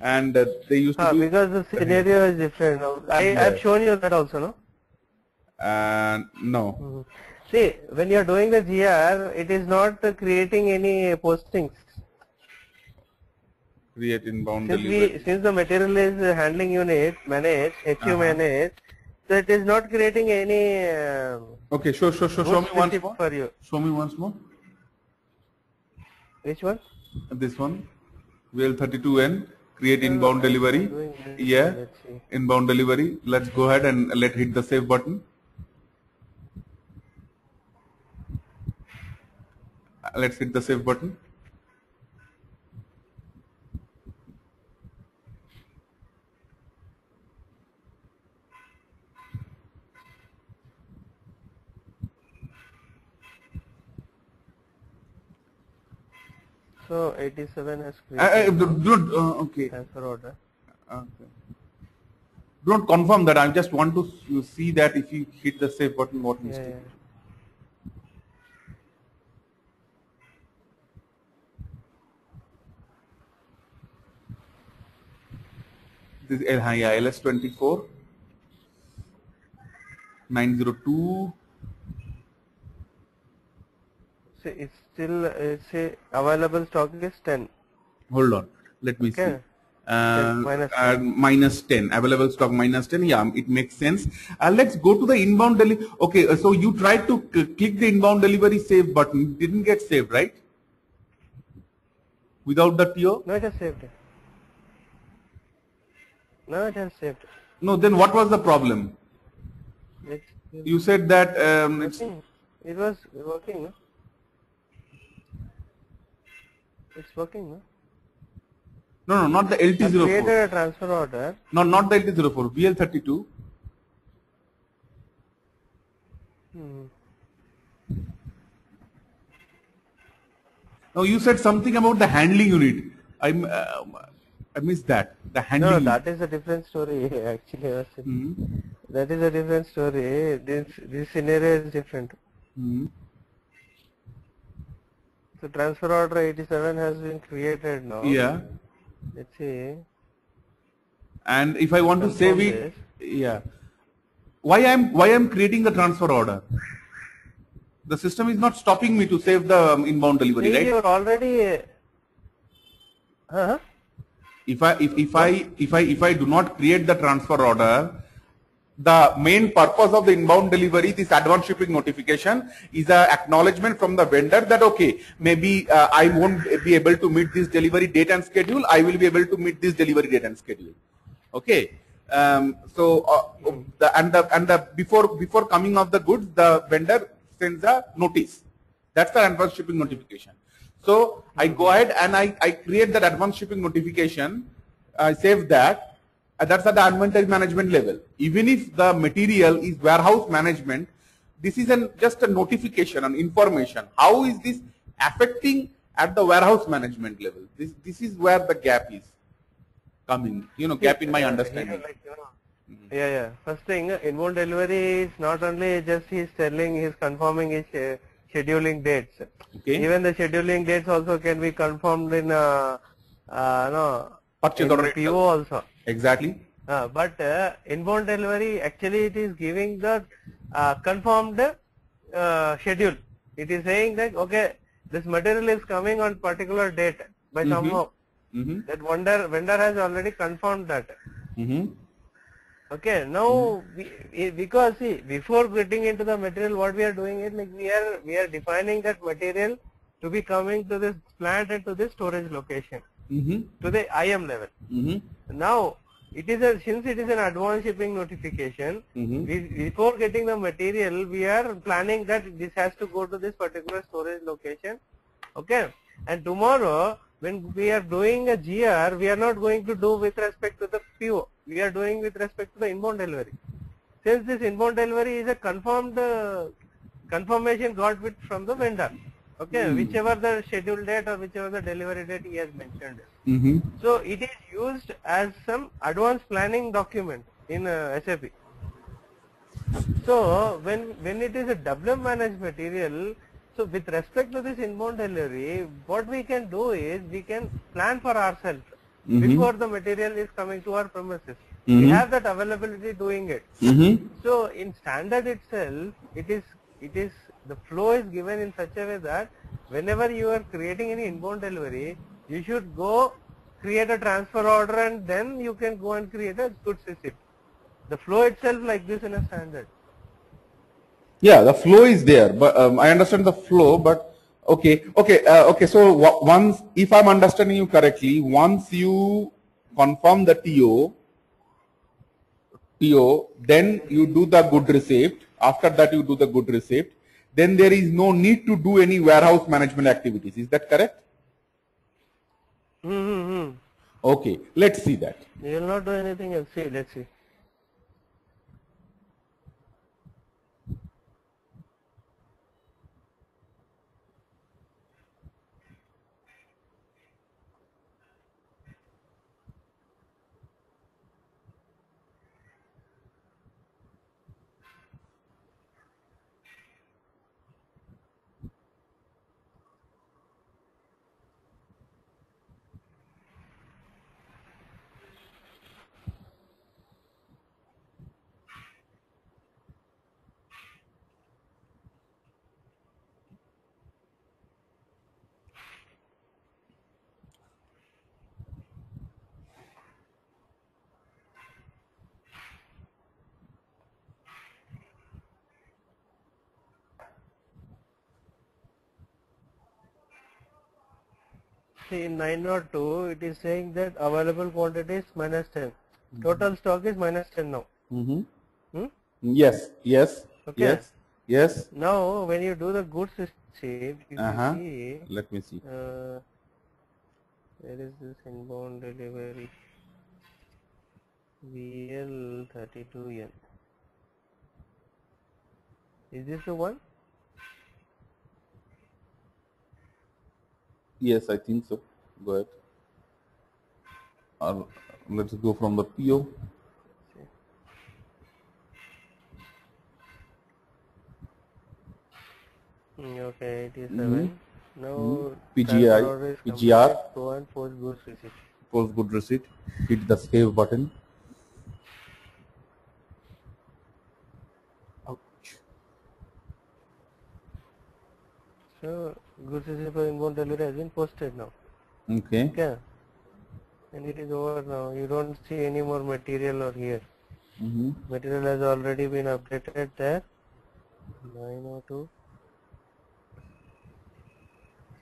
and uh, they used to Ah, because the scenario is different. I, I've shown you that also, no? uh, no Mhm. See, when you are doing the GR, it is not uh, creating any postings. create inbound Since delivery. we, since the material is uh, handling unit manage, HU Uh-huh. manage, so it is not creating any uh, okay show show show show me once more for you. show me once more. Which one? this one. VL32N create inbound delivery. yeah. Inbound delivery. Let's go ahead and let hit the save button let's hit the save button. So 87 has uh, uh, created do, do not uh, okay. transfer order. okay. Do not confirm that. I just want to see that if you hit the save button what Yeah, to yeah. This is L- yeah, LS24 902 See, it's still uh, say available stock is 10. hold on. Let me see. Okay. uh, Ten minus uh, minus 10 available stock minus 10 yeah it makes sense. Uh, let's go to the inbound delivery okay uh, so you tried to click the inbound delivery save button. Didn't get saved right? Without the TO? No, it has saved. No, it has saved. No, then what was the problem? It's, it's You said that um, it's. It was working, no? It's working, no? no, no, not the I created LT04. a transfer order. No, not the LT04. VL32. Hmm. No, you said something about the handling unit. I uh, I missed that. The handling. No, that is a different story. Actually, I was saying. Mhm. that is a different story. This this scenario is different. Mhm. So transfer order 87 has been created now. Yeah. Let's see. And if I want to save it, yeah. Why I'm why I'm creating the transfer order? The system is not stopping me to save the inbound delivery, See, right? You're already. Uh, Huh? If I if, if I if I if I do not create the transfer order, the main purpose of the inbound delivery, this advance shipping notification, is a acknowledgement from the vendor that okay, maybe uh, I won't be able to meet this delivery date and schedule. I will be able to meet this delivery date and schedule. Okay. Um, so uh, the and the and the before before coming of the goods, the vendor sends a notice. That's the advance shipping notification. So I go ahead and I, I create that advance shipping notification. I save that. And that's at the inventory management level. Even if the material is warehouse management, this is an, just a notification, an information. How is this affecting at the warehouse management level? This, this is where the gap is coming. You know, gap in my understanding. here, like, you know, Yeah, yeah. First thing, inbound delivery is not only just he's telling, he's confirming his uh, scheduling dates. Okay. Even the scheduling dates also can be confirmed in, uh, uh, no, Purchase order. PO also. Exactly. Uh, but uh, inbound delivery actually it is giving the uh, confirmed uh, schedule. It is saying that okay, this material is coming on particular date by Mhm. somehow. Mm-hmm. That vendor vendor has already confirmed that. Mm-hmm. Okay, now we, because see before getting into the material, what we are doing is like we are we are defining that material to be coming to this plant and to this storage location Mm-hmm. to the IM level. Mm-hmm. Now it is a since it is an advance shipping notification. Mm-hmm. We, before getting the material, we are planning that this has to go to this particular storage location. Okay, and tomorrow when we are doing a GR, we are not going to do with respect to the PO. We are doing with respect to the inbound delivery. Since this inbound delivery is a confirmed uh, confirmation got with from the vendor. Okay, Hmm. whichever the scheduled date or whichever the delivery date he has mentioned. Mm-hmm. So it is used as some advanced planning document in uh, SAP. So when when it is a WM managed material, so with respect to this inbound delivery, what we can do is we can plan for ourselves Mhm. before the material is coming to our premises. We Mhm. have that availability doing it. Mm-hmm. So in standard itself, it is it is the flow is given in such a way that whenever you are creating any inbound delivery, you should go create a transfer order and then you can go and create a goods receipt. The flow itself like this in a standard. Yeah, the flow is there, but um, I understand the flow, but okay, okay, uh, okay. So once, if I'm understanding you correctly, once you confirm the TO, TO, then you do the good receipt. After that, you do the good receipt. Then there is no need to do any warehouse management activities. Is that correct? Mm-hmm. Okay, let's see that. You will not do anything else. See, let's see. See in 902 it is saying that available quantity is minus 10. Total stock is minus 10 now. Mm-hmm. Hmm? Yes, yes, Okay. yes, yes. Now when you do the goods receipt, if Uh-huh. see, Let me see. uh, where is this inbound delivery? VL 32N. Is this the one? Yes, I think so. Go ahead. Let's go from the PO. Mm, Okay, 87. Now, PGI, transfer order is PGR. Go and post goods receipt. Post good receipt. Hit the save button. Ouch. So, goods receipt for inbound delivery has been posted now. Okay. Okay. And it is over now. You don't see any more material or here. Mm-hmm. Material has already been updated there. 902.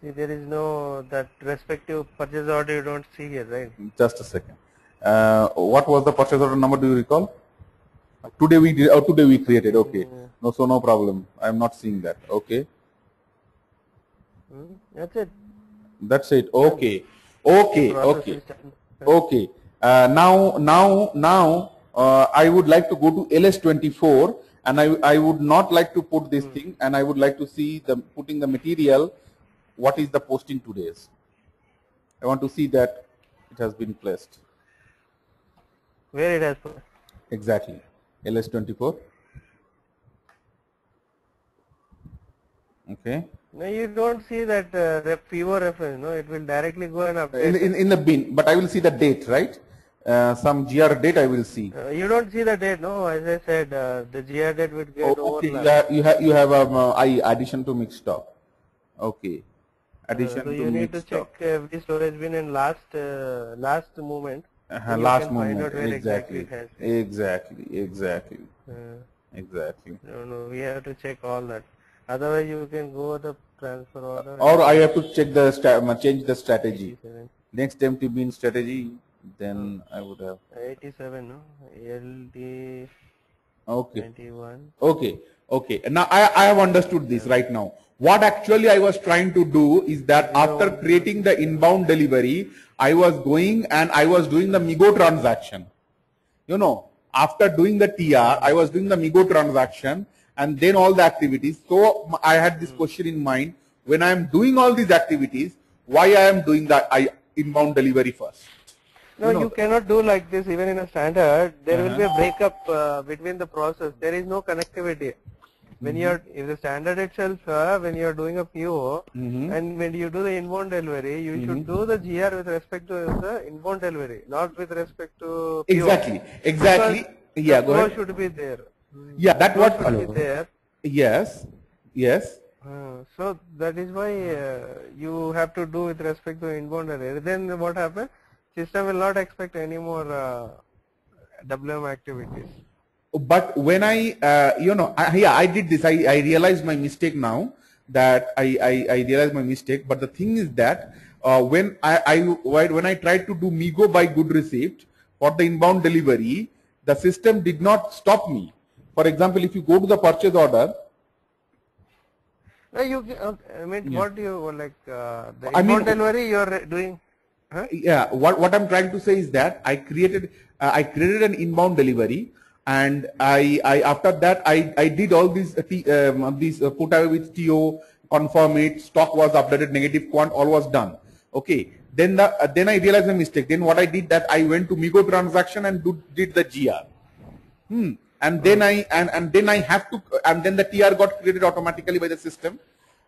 See, there is no that respective purchase order you don't see here, right? Just a second. Uh, what was the purchase order number? Do you recall? Today we did. Oh, today we created. Okay. No, so no problem. I am not seeing that. Okay. Hmm? That's it. That's it. Okay. Okay. Okay. Okay. Uh, now, now, now, uh, I would like to go to LS24 and I, I would not like to put this thing and I would like to see the putting the material. What is the posting today's? I want to see that it has been placed. Where it has put? Exactly. LS24. Okay. No, you don't see that uh, PO reference, no? It will directly go and update. In, in, in the bin, but I will see the date, right? Uh, some GR date I will see. Uh, you don't see the date, no? As I said, uh, the GR date would get Oh, okay, you overlapped. have you have, you have um, uh, I addition to mixed stock. Okay, addition Uh, so to you need to stock. check every storage bin in last uh, last moment. Uh-huh, last moment, out exactly, been. exactly, exactly, Uh, exactly. no, no, we have to check all that. Otherwise, you can go the transfer order. Or I have to check the change the strategy. 87, Next empty bin strategy, then hmm. I would have. 87 no? LD Okay. 21. Okay, okay. Now I, I have understood this right now. What actually I was trying to do is that after creating the inbound delivery, I was going and I was doing the Migo transaction. You know, after doing the TR, I was doing the Migo transaction and then all the activities. So I had this question in mind. When I am doing all these activities, why I am doing that I inbound delivery first? No, you cannot do like this even in a standard. There will be Uh-huh. a breakup uh, between the process. There is no connectivity. When Mm-hmm. you're, if the standard itself, uh, when you're doing a PO, Mhm. and when you do the inbound delivery, you should Mm-hmm. do the GR with respect to the inbound delivery, not with respect to PO. Exactly, exactly. Because Yeah, the go flow ahead. should be there. Yeah, that what. should there. Yes, yes. Uh, so that is why uh, you have to do with respect to inbound delivery. Then what happens? System will not expect any more uh, WM activities. but when I, uh, you know, I, yeah, I did this. I, I realized my mistake now that I, I, I realized my mistake. But the thing is that uh, when I, I when I tried to do Migo by good receipt for the inbound delivery, the system did not stop me. For example, if you go to the purchase order, No, you, I mean, what do you like? Uh, the I mean, delivery you are doing? Huh? Yeah, what what I'm trying to say is that I created uh, I created an inbound delivery. And I, I after that I, I did all these uh, um, these uh, put away with TO, confirm it, stock was updated, negative quant, all was done. Okay. Then the uh, then I realized my mistake. Then what I did that I went to Migo transaction and do, did the GR. Hmm. And then I and, and then I have to and then the TR got created automatically by the system.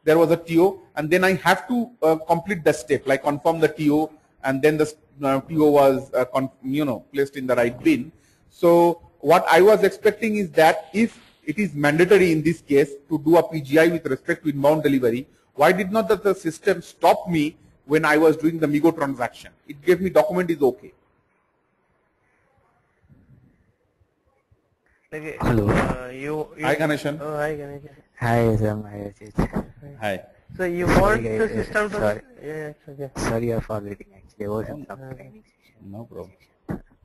There was a TO and then I have to uh, complete the step like confirm the TO and then the uh, TO was uh, you know placed in the right bin. So what I was expecting is that if it is mandatory in this case to do a PGI with respect to inbound delivery, why did not the, the system stop me when I was doing the Migo transaction? It gave me document is okay. Like, Hello. Uh, you, you, Hi Ganeshan. Oh, hi Ganesh. Hi, Sam. Hi, Ajit. Hi. So you want the uh, system to sorry. yeah, it's okay. Sorry for waiting. Actually, I was in some Okay. training session. No problem.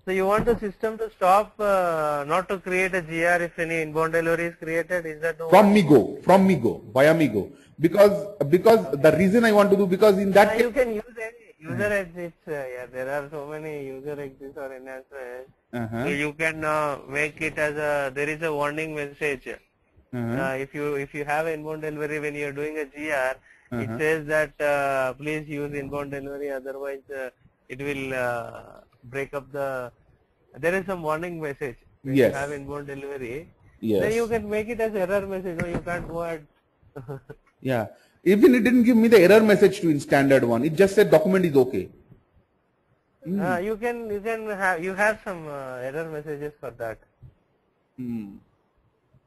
So you want the system to stop uh, not to create a GR if any inbound delivery is created. Is that the From Migo, from Migo, via Migo. Because, because the reason I want to do, because in that Yeah, case, you can use any user exits. Uh, yeah, there are so many user exits or enhancements. uh-huh, So you can uh, make it as a there is a warning message. uh-huh, Uh, if you if you have inbound delivery when you are doing a GR, it Uh-huh. says that uh, please use inbound delivery otherwise uh, it will uh, break up the. There is some warning message. When Yes. You have inbound delivery. yes. Then you can make it as error message. No, you can't go ahead. Yeah. Even it didn't give me the error message to in standard one. It just said document is okay. Uh, you can you can have you have some uh, error messages for that. Hmm.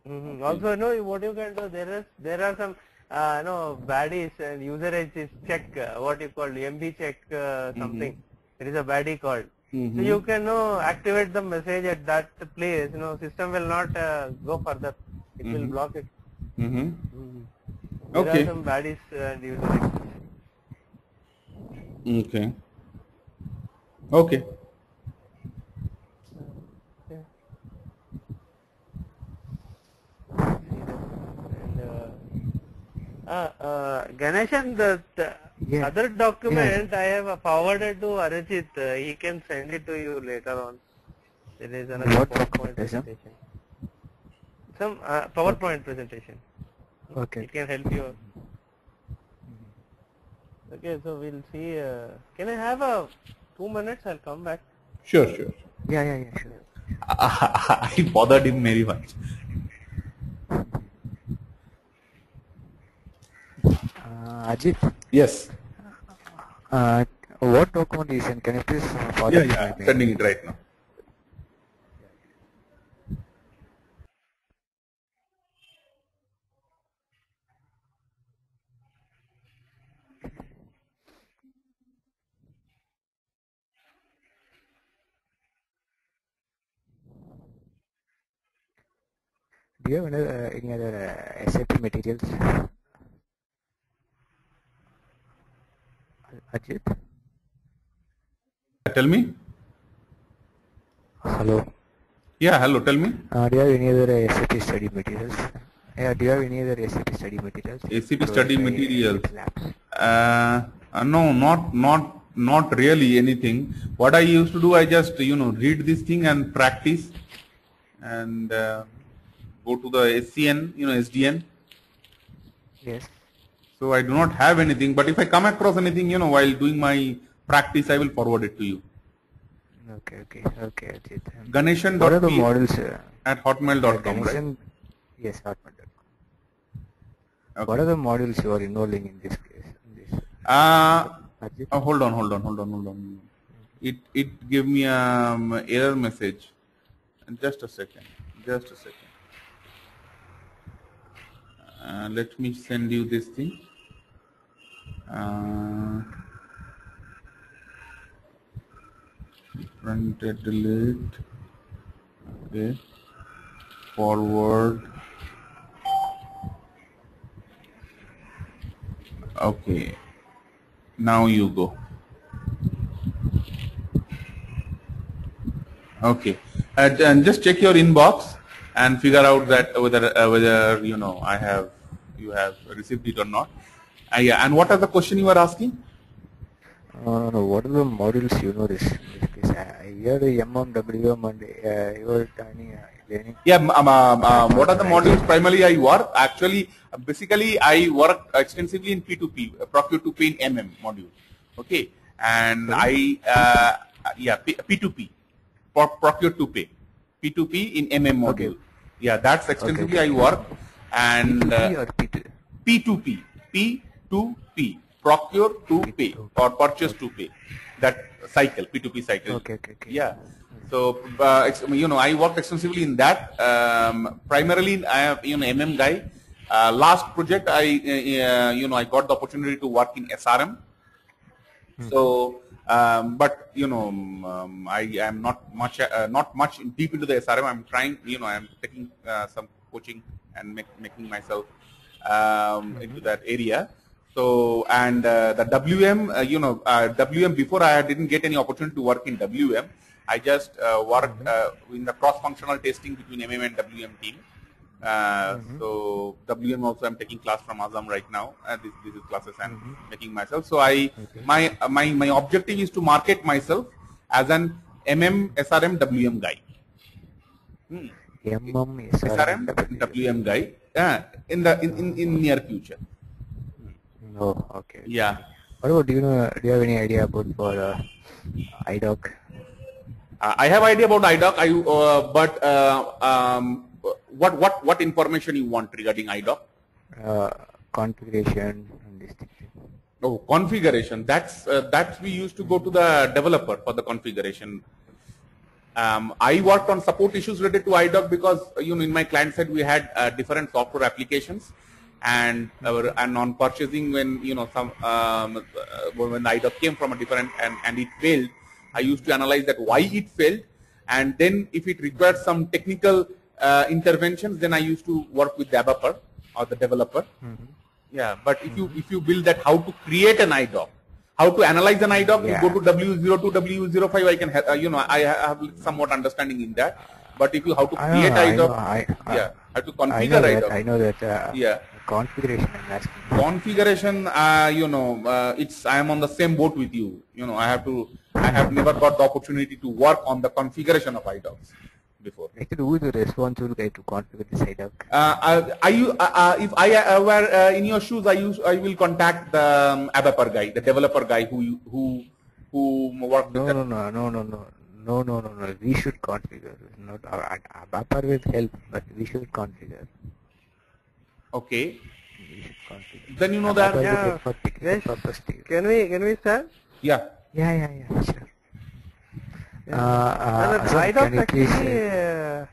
hmm Also, no, what you can do, there is there are some uh, no BAdIs and user exits check uh, what you call MB check uh, something. It is a BAdI called. Hmm. So you can no activate the message at that place. You know, system will not uh, go further. It will block it. There Okay. are some BAdIs and user exits. Okay. Okay. Yeah. And, uh, uh, uh, Ganeshan, the, the Yeah. other document I have forwarded to Arajit. Uh, he can send it to you later on. There is another What PowerPoint document is it? presentation. Some uh, PowerPoint presentation. Okay. It can help you. Okay, so we'll see. Uh, can I have a two minutes? I'll come back. Sure, sure. Yeah, yeah, yeah, sure. I bothered him very much. Uh, Ajit, Yes. uh, what document you sent? Can you please uh, Yeah, it to yeah. my mail? Sending it right now. Do you have any, uh, any other uh, SAP materials? Ajit? Tell me. Hello. Yeah, hello. Tell me. Uh, do you have any other SAP study materials? Yeah, do you have any other SAP study materials? SAP Provided study by materials. Uh, uh, no, not not not really anything. What I used to do, I just you know read this thing and practice, and uh, go to the SCN, you know SDN. Yes. So I do not have anything. But if I come across anything, you know, while doing my practice, I will forward it to you. Okay, okay, okay, Ajit. Ganeshan. What are the models? Uh, at hotmail.com, right? Yes, hotmail.com. Okay. What are the models you are enrolling in this case? In this? Uh, oh, hold on, hold on, hold on, hold on. It it gave me um error message. Just a second. Just a second. Uh, let me send you this thing. Uh, delete. Okay. Forward. Okay. Now you go. Okay. And, and just check your inbox and figure out that whether uh, whether you know I have you have received it or not. Uh, yeah. And what are the question you are asking? Uh, what are the modules you know this? This case, I, I hear the MMWM and uh, you are learning. Uh, learning. Yeah. Um, um, um, what are the modules primarily I work? Actually, basically I work extensively in P2P, uh, procure to pay in MM module. Okay. And I uh, yeah P, P2P, pro- procure to pay, P2P in MM module. Yeah, that's extensively I work. And P2P uh, or P2? P2P, P2P, procure to pay or purchase to pay. That cycle, P2P cycle. Okay, okay, okay. Yeah. So, uh, you know, I worked extensively in that. Um, primarily, I am, you know, MM guy. Uh, last project, I, uh, uh, you know, I got the opportunity to work in SRM. So, um, but you know, um, I am not much, uh, not much deep into the SRM. I'm trying, you know, I'm taking uh, some coaching and make, making myself um, into that area. So and uh, the WM, uh, you know, uh, WM before I didn't get any opportunity to work in WM. I just uh, worked uh, in the cross-functional testing between MM and WM team. Uh, So WM also I'm taking class from Azam right now. Uh, this, this is classes I'm making myself. So I my uh, my my objective is to market myself as an MM SRM WM guy. Hmm. MM, SRM SRM, WM guy uh, in the in, in, in near future. Oh, okay. Yeah. What about, do you know, do you have any idea about for uh, IDOC? Uh, I have idea about IDOC, I, uh, but uh, um, what what what information you want regarding IDOC? Uh, configuration and this thing. Oh, configuration. That's uh, that we used to go to the developer for the configuration. Um, I worked on support issues related to IDOC because you know in my client side we had uh, different software applications, and our, and on purchasing when you know some um, uh, when IDOC came from a different and and it failed, I used to analyze that why it failed, and then if it required some technical uh, interventions, then I used to work with the developer or the developer. Yeah, but if you if you build that how to create an IDOC, how to analyze an IDOC, Yeah. you go to WE02, WE05, I can, ha- uh, you know, I have somewhat understanding in that. But if you how to I create know, I IDOC, know, I- I- yeah, how to configure I know that, I know that uh, Yeah. configuration I'm asking. Configuration, uh, you know, uh, it's I am on the same boat with you. You know, I have to, I have never got the opportunity to work on the configuration of IDOCs before. Actually, who is the responsible guy to configure this IDOC? Uh, uh, are you, uh, uh, if I uh, were uh, in your shoes, I use, I will contact the um, ABAPer guy, the developer guy who who who worked No, with no, no, no, no, no. No, no, no, no. We should configure. Not our ABAPer will help, but we should configure. Okay, We should configure. then you know that. Yeah. help for Yes. Can we can we start? Yeah. Yeah, yeah, yeah, sure. Yeah. Uh, uh, And Azam, IDOC can you please, actually, uh,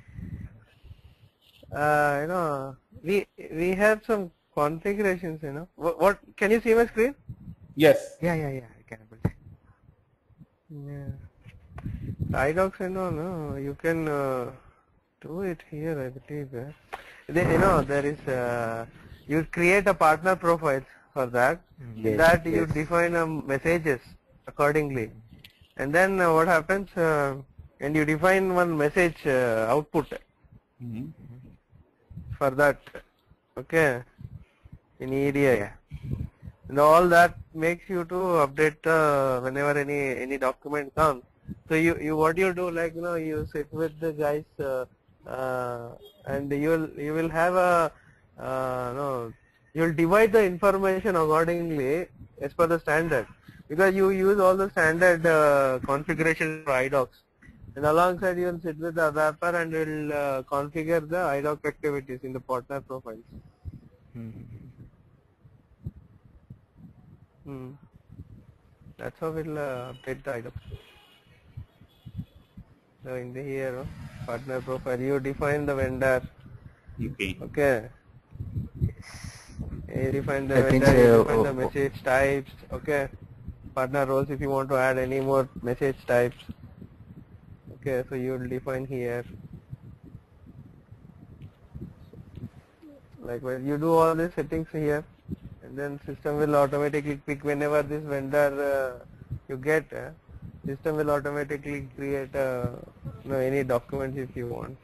uh, uh, you know, we we have some configurations. You know, what, what can you see my screen? Yes. yeah, yeah, yeah, I can able to. Yeah. IDOCs, you know, no, you can uh, do it here, I believe. They, you know, there is, uh, you create a partner profile for that. Mm, yes, that you define um, messages accordingly. And then uh, what happens, uh, and you define one message uh, output Mhm. for that, okay, in EDI. And all that makes you to update uh, whenever any any document comes. So you you what you do like you know you sit with the guys uh, uh, and you will you will have a uh, no you'll divide the information accordingly as per the standard because you use all the standard uh, configuration for IDOCs and alongside you will sit with the ABAPer and will uh, configure the IDOC activities in the partner profiles. Hmm. That's how we'll uh, update the items. So in the here, partner profile, you define the vendor. Okay. Okay. You define the That means, vendor, you uh, define the message types. Okay. Partner roles if you want to add any more message types. Okay, so you will define here. Likewise, you do all these settings here, and then system will automatically pick whenever this vendor uh, you get. Uh, system will automatically create uh, you know, any documents if you want.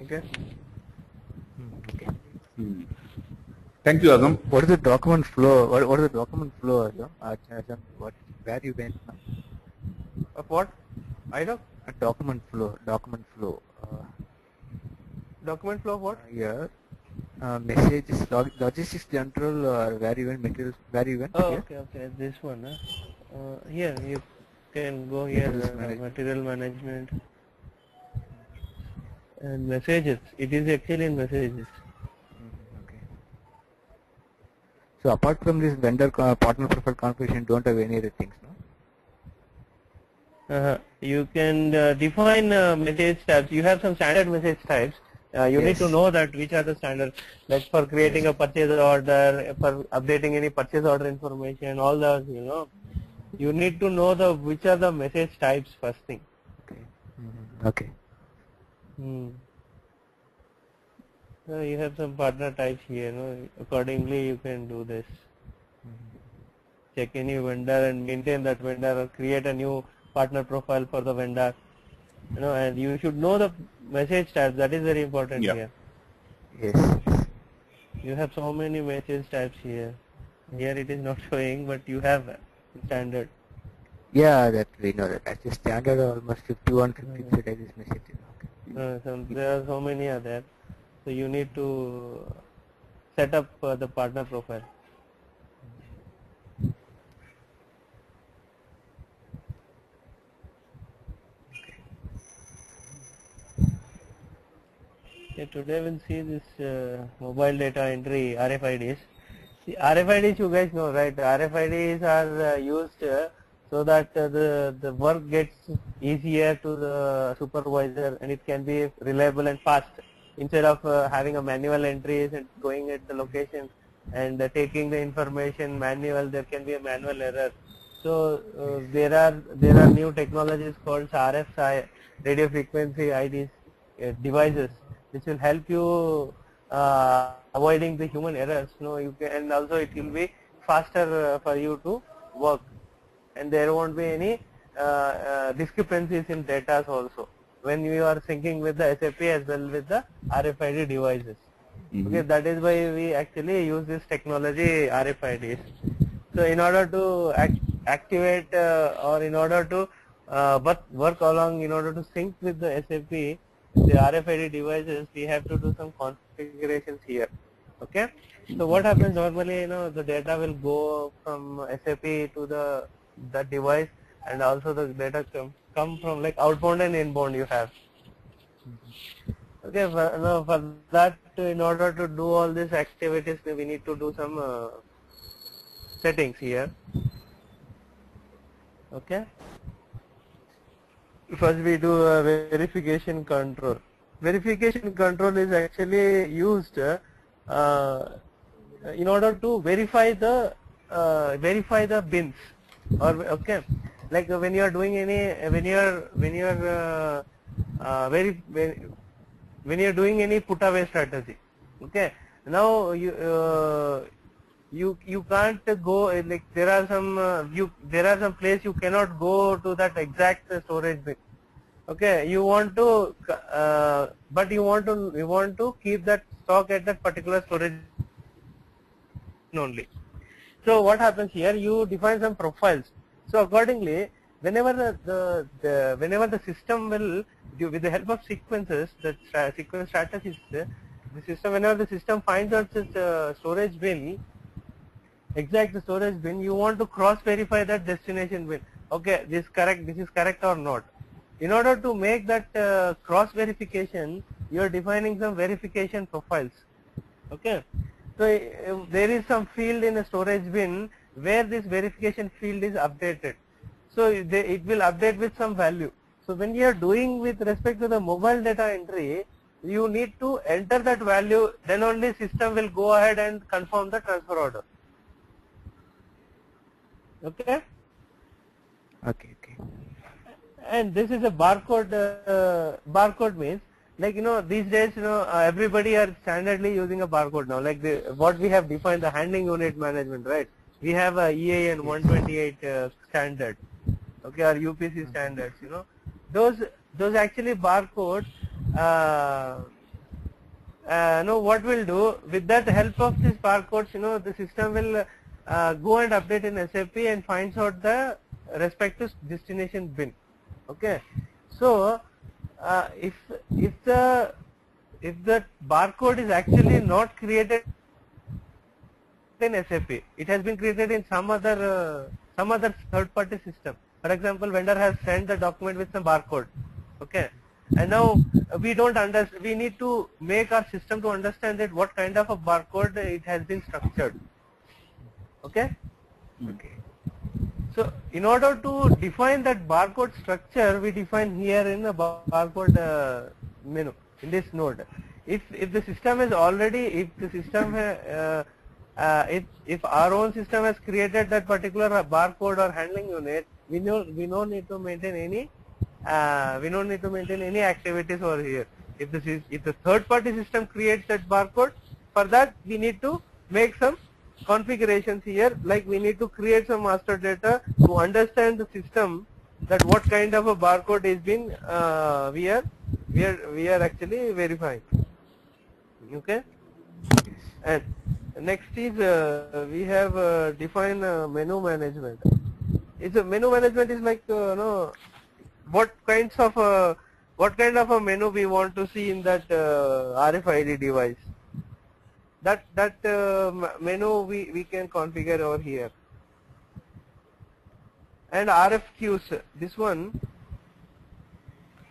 Okay. Okay. Hmm. Thank you, Azam. What is the document flow? What, what is the document flow? Azam? Uh, Azam, what, where you went now? Of what? IDOC? A document flow. Document flow. Uh, Document flow of what? here, uh, messages, log, logistics general, or where you went materials, where you went? Oh, here? okay, okay. This one. Huh? Uh, here you can go here. Materials Uh, management. material management and messages. It is actually in messages. Mhm, Okay. So apart from this vendor partner profile configuration, don't have any other things, no? Uh, you can uh, define uh, message types. You have some standard message types. Uh, you need to know that which are the standard, like for creating a purchase order, for updating any purchase order information, all those, you know. You need to know the which are the message types first thing. Okay. Mhm, Okay. Hmm. So you have some partner types here, no? Accordingly, you can do this. Check any vendor and maintain that vendor or create a new partner profile for the vendor. You know, and you should know the message types. That is very important Yeah. here. Yes. yes. You have so many message types here. Here it is not showing, but you have standard. Yeah, that we know that. That's the standard almost 51 50 this message. Okay. Uh, so there are so many are there. So you need to set up uh, the partner profile. Okay, today we'll see this uh, mobile data entry RFIDs. See, RFIDs you guys know, right? RFIDs are uh, used uh, so that uh, the the work gets easier to the supervisor and it can be reliable and fast instead of uh, having a manual entries and going at the location and uh, taking the information manual. There can be a manual error. So uh, there are there are new technologies called RFI radio frequency IDs uh, devices which will help you uh, avoiding the human errors. No, you can and also it will be faster uh, for you to work and there won't be any discrepancies in data also when you are syncing with the SAP as well with the RFID devices. Okay, that is why we actually use this technology RFIDs. So in order to act activate uh, or in order to uh, work, work along in order to sync with the SAP, the RFID devices, we have to do some configurations here. Okay. So what happens normally, you know, the data will go from SAP to the the device, and also the data come come from like outbound and inbound you have. Okay, for, no, for that, in order to do all these activities, we need to do some uh, settings here. Okay. First, we do a verification control. Verification control is actually used uh, in order to verify the uh, verify the bins or okay like when you are doing any when you are when you are uh, uh, very when, when you are doing any put away strategy okay? Now you uh, you you can't go like there are some uh, you there are some place you cannot go to that exact storage bin okay? You want to uh, but you want to you want to keep that stock at that particular storage only. So what happens here? You define some profiles so accordingly whenever the, the, the whenever the system will do with the help of sequences the stra- sequence strategies the system whenever the system finds out this uh, storage bin exact the storage bin you want to cross verify that destination bin. Okay this correct this is correct or not. In order to make that uh, cross verification you are defining some verification profiles. Okay? So uh, there is some field in a storage bin where this verification field is updated. So they, it will update with some value. So when you are doing with respect to the mobile data entry you need to enter that value then only system will go ahead and confirm the transfer order. Okay? Okay, okay. and this is a barcode uh, barcode means like you know these days you know uh, everybody are standardly using a barcode now. Like the what we have defined the handling unit management right we have a EAN 128 uh, standard okay or UPC standards you know. Those those actually barcodes uh, uh, know what we'll do. With that help of these barcodes you know the system will uh, go and update in SAP and finds out the respective destination bin. Okay. So uh, if if the if the barcode is actually not created in SAP it has been created in some other uh, some other third party system. For example vendor has sent the document with some barcode okay? And now we don't understand we need to make our system to understand that what kind of a barcode it has been structured okay? Okay. so in order to define that barcode structure, we define here in the bar- barcode uh, menu in this node. If if the system is already if the system uh, uh, if if our own system has created that particular barcode or handling unit, we know we don't need to maintain any uh, we don't need to maintain any activities over here. if the sys- if the third party system creates that barcode, for that we need to make some configurations here like we need to create some master data to understand the system that what kind of a barcode is being uh, we are we are we are actually verifying okay and next is uh, we have uh, defined uh, menu management. It's a menu management is like uh, no what kinds of uh, what kind of a menu we want to see in that uh, RFID device. That that uh, menu we we can configure over here. And RFQs this one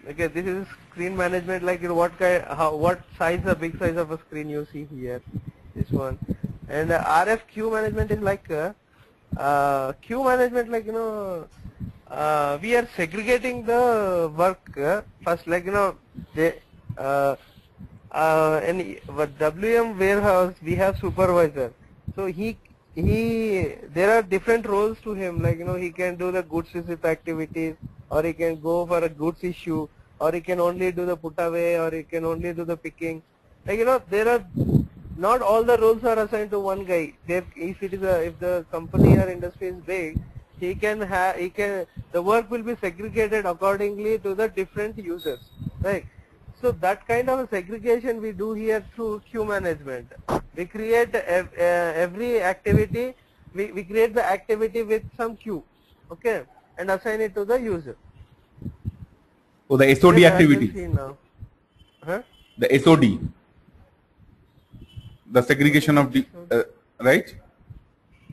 okay this is screen management like what kind how what size a big size of a screen you see here this one and uh, RFQ management is like uh, uh, queue management like you know uh, we are segregating the work uh, first like you know they uh, uh, in what WM warehouse we have supervisor. So he he there are different roles to him like you know he can do the goods receipt activities or he can go for a goods issue or he can only do the put away or he can only do the picking. Like you know there are not all the roles are assigned to one guy if it is a if the company or industry is big he can have he can the work will be segregated accordingly to the different users right so that kind of a segregation we do here through queue management. We create ev- uh, every activity, we, we create the activity with some queue, okay, and assign it to the user. So the SOD Yes, I can activity, now. Huh? the SOD, the segregation of the, uh, right?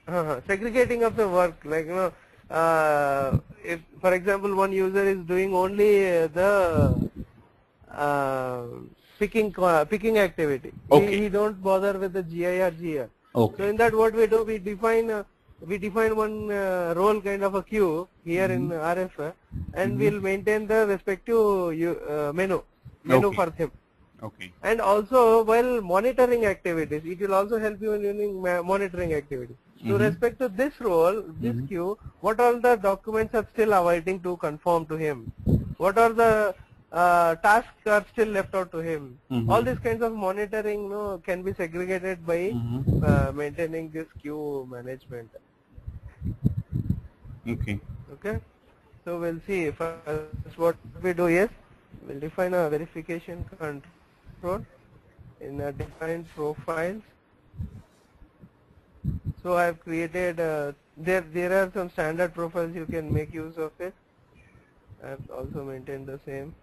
Uh-huh. Segregating of the work, like you know, uh, if for example one user is doing only uh, the uh, picking picking activity, Okay. he, he don't bother with the GI or GR. So in that what we do, we define uh, we define one uh, role kind of a queue here in RF uh, and we'll maintain the respective uh, menu menu Okay. for him. Okay. And also while monitoring activities, it will also help you in doing monitoring activities. To respect to this role, this queue, what all the documents are still awaiting to conform to him? What are the uh, tasks are still left out to him? Mhm. All these kinds of monitoring no, can be segregated by Mhm. uh, maintaining this queue management. Okay. Okay. So we'll see first what we do is we'll define a verification control in a defined profiles. So I've created uh, there there are some standard profiles you can make use of it. I've also maintained the same.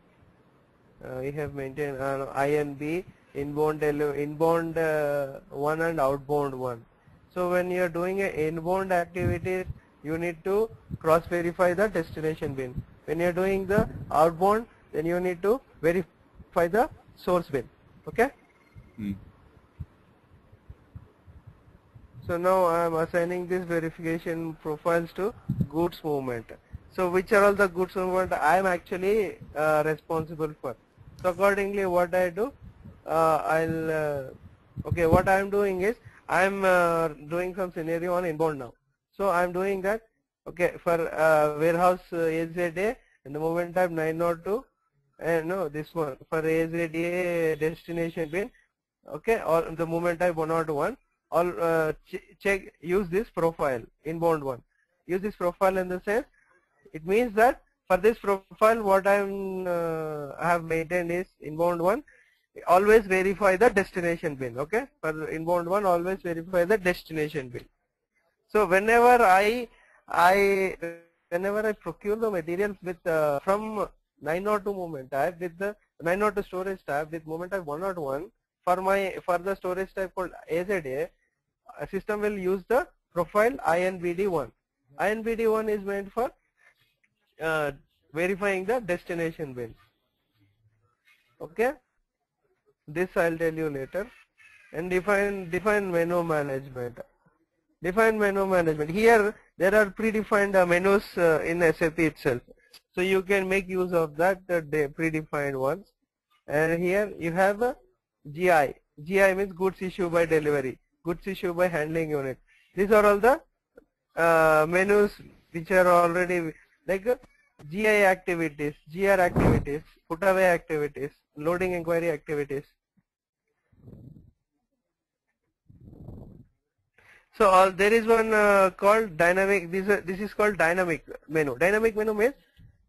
Uh, we have maintained uh, INB inbound inbound uh, one and outbound one. So when you are doing a inbound activities, you need to cross verify the destination bin. When you are doing the outbound, then you need to verify the source bin. Okay. Hmm. So now I am assigning this verification profiles to goods movement. So which are all the goods movement I am actually uh, responsible for. So accordingly what I do, uh, I'll, uh, okay what I am doing is I am uh, doing some scenario on inbound now. So I am doing that, okay for uh, warehouse uh, AZA in the moment type 902 and no this one. For AZA destination bin okay or the moment type 101 or uh, ch check use this profile inbound one. Use this profile in the sense it means that for this profile what I'm uh, I have maintained is inbound one always verify the destination bin okay? For inbound one always verify the destination bin. So whenever I I whenever I procure the materials with uh, from 902 moment type with the 902 storage type with moment type 101 for my for the storage type called AZA a system will use the profile INBD1. INBD1 is meant for uh, verifying the destination bin. Okay, this I'll tell you later. And define define menu management. Define menu management. Here there are predefined uh, menus uh, in SAP itself, so you can make use of that uh, predefined ones. And here you have a GI. GI means goods issue by delivery, goods issue by handling unit. These are all the uh, menus which are already like uh, GI activities, GR activities, put away activities, loading inquiry activities. So there is one uh, called dynamic. This uh, this is called dynamic menu. Dynamic menu means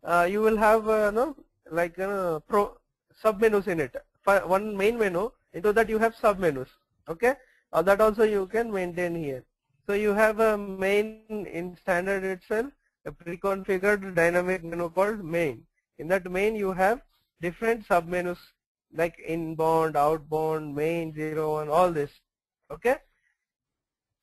uh, you will have uh, no like uh, pro sub menus in it. For one main menu into that you have sub menus. Okay, uh, that also you can maintain here. So you have a main in standard itself a pre-configured dynamic menu called main. In that main you have different sub menus like inbound, outbound, main, zero, and all this. Okay.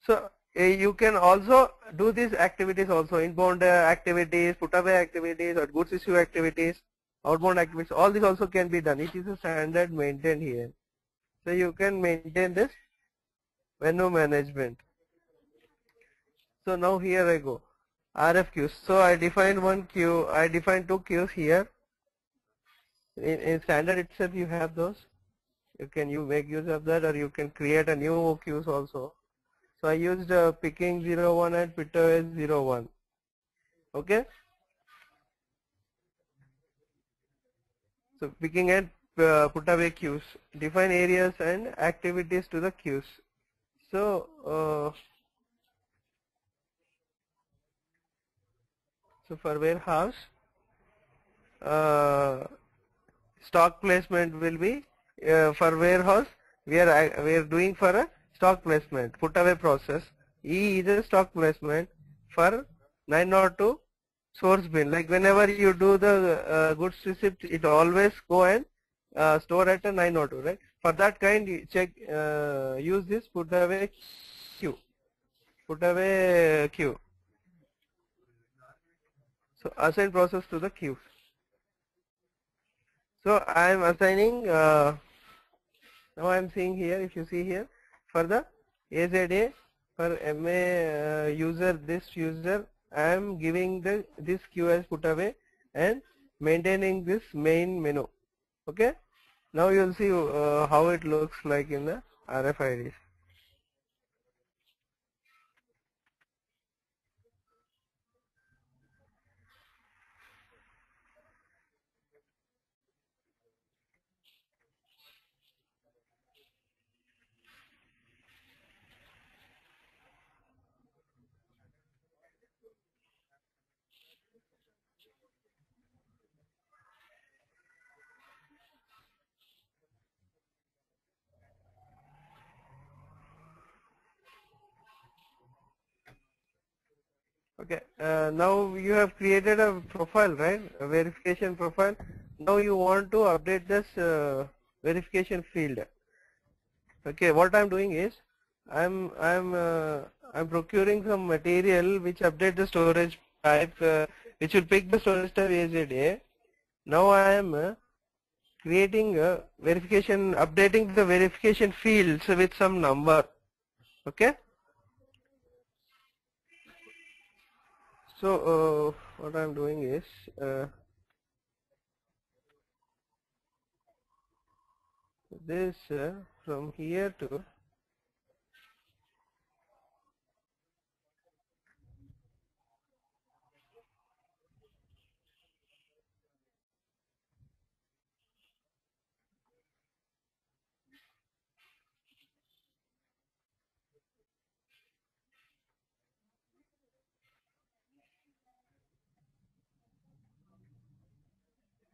So you can also do these activities also inbound uh, activities, put away activities or goods issue activities, outbound activities, all this also can be done. It is a standard maintained here. So you can maintain this menu management. So now here I go. RFQs. So I defined one queue, I defined two queues here. In, in standard itself you have those. You can you make use of that or you can create a new queues also. So I used uh, picking 01 and putaway 01. Okay. So picking and uh, put away queues. Define areas and activities to the queues. So uh, so for warehouse uh, stock placement will be uh, for warehouse we are uh, we are doing for a stock placement put away process. E is a stock placement for 902 source bin. Like whenever you do the uh, goods receipt it always go and uh, store at a 902 right? For that kind check uh, use this put away queue put away queue so assign process to the queue so I am assigning uh, now I am seeing here if you see here for the AZA for MA uh, user this user. I am giving the this as put away and maintaining this main menu. Okay? Now you will see uh, how it looks like in the RFIDs Okay, uh, now you have created a profile, right? A verification profile. Now you want to update this uh, verification field. Okay, what I'm doing is, I'm I'm uh, I'm procuring some material which update the storage type, uh, which will pick the storage type AZA. Now I am uh, creating a verification, updating the verification fields with some number. Okay. So uh, what I'm doing is uh, this uh, from here to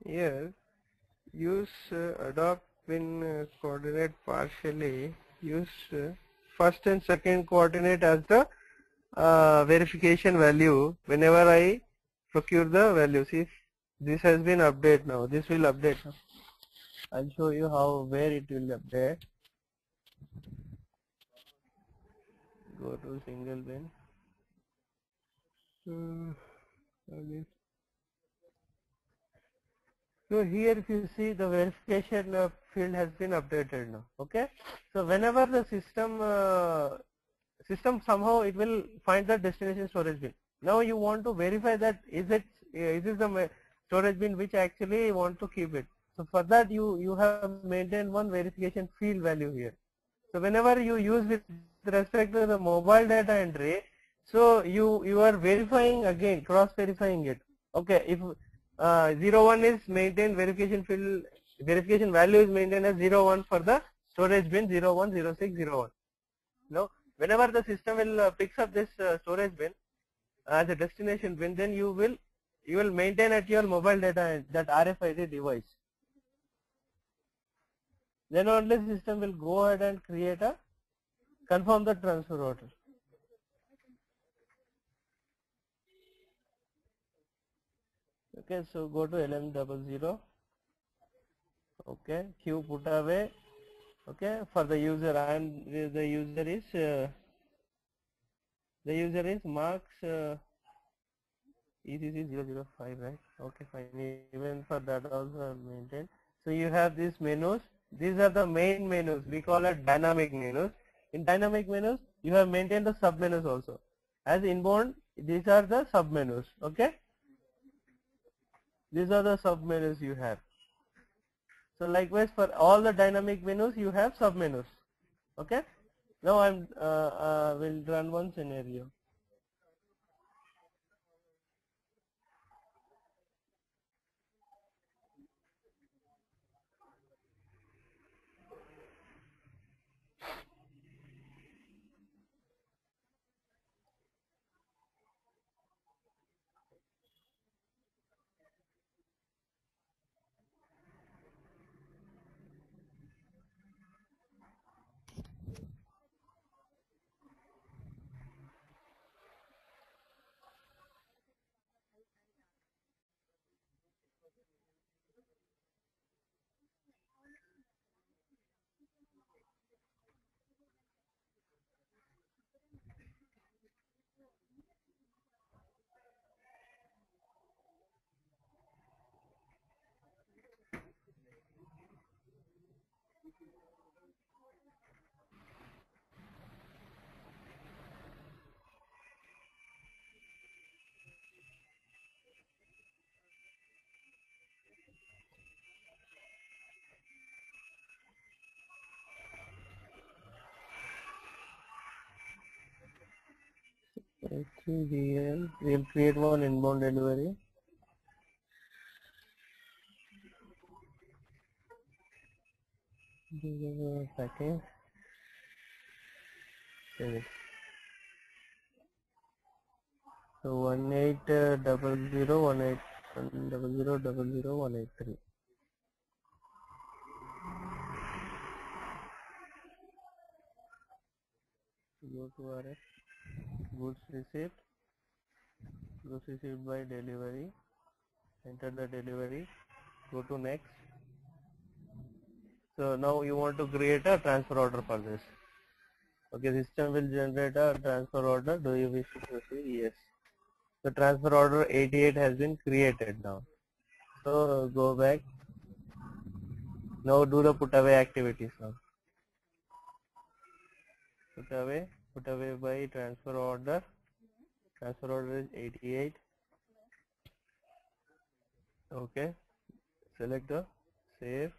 here use uh, adopt bin uh, coordinate partially. Use uh, first and second coordinate as the uh, verification value. Whenever I procure the value see this has been updated now. This will update. I'll show you how where it will update. Go to single bin. Uh. So here if you see the verification uh, field has been updated now. Okay. So whenever the system uh, system somehow it will find the destination storage bin. Now you want to verify that is it is this the storage bin which actually want to keep it. So for that you you have maintained one verification field value here. So whenever you use with respect to the mobile data entry, so you you are verifying again cross verifying it. Okay, if uh, 01 is maintained verification field verification value is maintained as 01 for the storage bin 010601 now whenever the system will uh, picks up this uh, storage bin as a destination bin then you will you will maintain at your mobile data that RFID device. Then only system will go ahead and create a confirm the transfer order okay so go to lm00 okay q put away. Okay for the user and the user is uh, the user is marks uh, ECC 005 right? Okay fine. Even for that also maintained so you have these menus. These are the main menus. We call it dynamic menus. In dynamic menus you have maintained the sub menus also. As inbound these are the sub menus. Okay these are the sub menus you have. So likewise for all the dynamic menus you have sub menus okay? Now i'm uh, uh, will run one scenario HCDL, we'll create one inbound delivery. Give it a second. Save. So one eight uh, double zero one eight one double zero double zero one eight three. Go to RF goods received goods received by delivery enter the delivery go to next. So now you want to create a transfer order for this. Okay system will generate a transfer order. Do you wish to proceed? Yes. The transfer order 88 has been created now. So go back. Now do the put away activities now. Put away put away by transfer order. Transfer order is 88 okay. Select the save.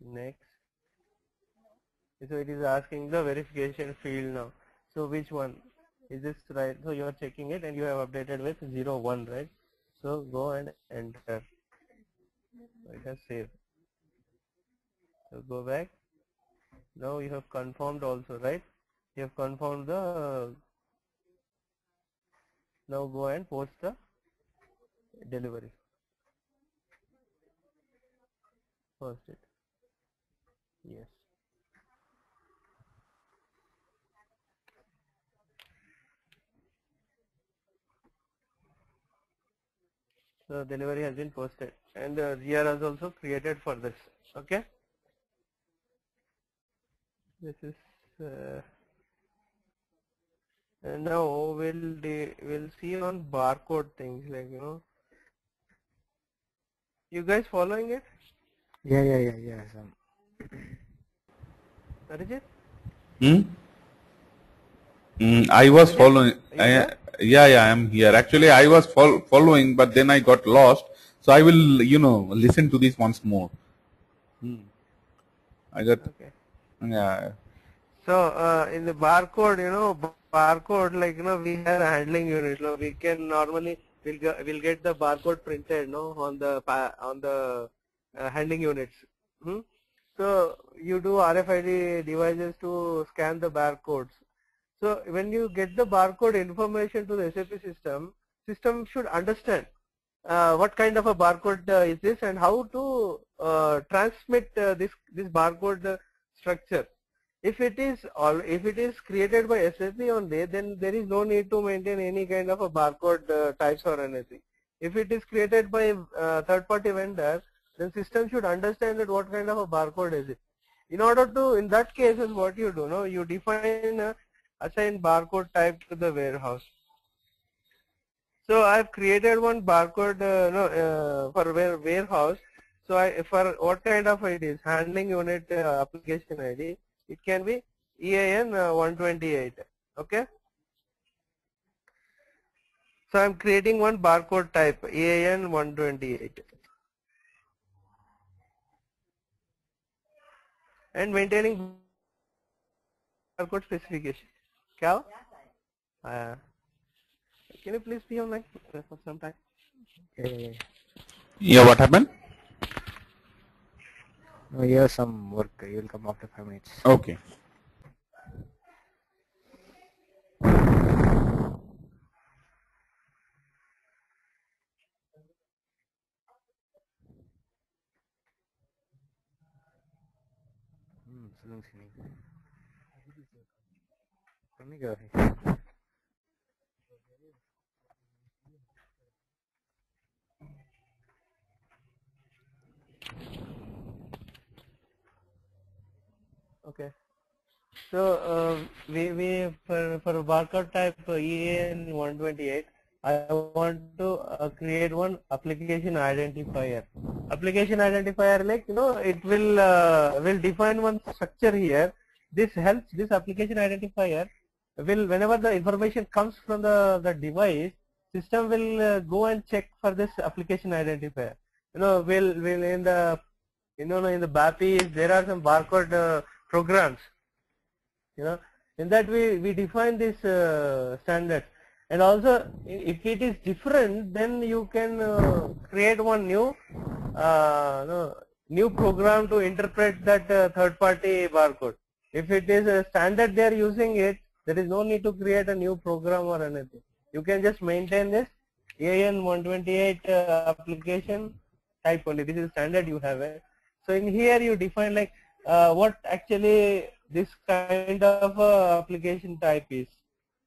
Next. So it is asking the verification field now. So which one? Is this right? So you are checking it and you have updated with 01 right? So go and enter. It has saved. So go back now you have confirmed also right? You have confirmed the now go and post the delivery. Post it. Yes. So delivery has been posted and uh, GR is also created for this okay this is uh, and now we'll de- we'll see on barcode things like you know you guys following it Yeah, yeah, yeah, yeah. Some. Arijit? Hmm? Mm, I was Are following. I, yeah, yeah, I am here. Actually, I was fol- following, but then I got lost. So I will, you know, listen to this once more. Hmm. I got, okay yeah. so uh, in the barcode you know barcode like you know we have a handling unit so we can normally we'll we'll get the barcode printed no on the on the uh, handling units. Hmm? So you do RFID devices to scan the barcodes. So when you get the barcode information to the SAP system, system should understand uh, what kind of a barcode uh, is this and how to uh, transmit uh, this this barcode uh, structure. If it is all if it is created by SAP only, then there is no need to maintain any kind of a barcode uh, types or anything. If it is created by uh, third-party vendor, then system should understand that what kind of a barcode is it. In order to, in that case, is what you do, no, you define a assign barcode type to the warehouse. So I have created one barcode uh, no, uh, for ware- warehouse. So I, for what kind of it is Handling unit uh, application ID. It can be EAN uh, 128. Okay. So I'm creating one barcode type EAN 128 and maintaining barcode specification. Kya? Uh, can you please be online for some time? Okay. Yeah, what happened? No, you have some work. You'll come after five minutes. Okay. Hmm, சொல்லுங்க cine. பண்ணிக்கோ. So uh, we we for for barcode type uh, EAN 128, I want to uh, create one application identifier. Application identifier, like you know, it will uh, will define one structure here. This helps this application identifier will whenever the information comes from the the device, system will uh, go and check for this application identifier. You know, will will in the you know in the BAPI there are some barcode uh, programs you know. In that we we define this uh, standard. And also if it is different then you can uh, create one new uh, no, new program to interpret that uh, third party barcode. If it is a standard they are using it there is no need to create a new program or anything. You can just maintain this EAN 128 uh, application type only. This is standard you have it so in here you define like uh, what actually this kind of uh, application type is,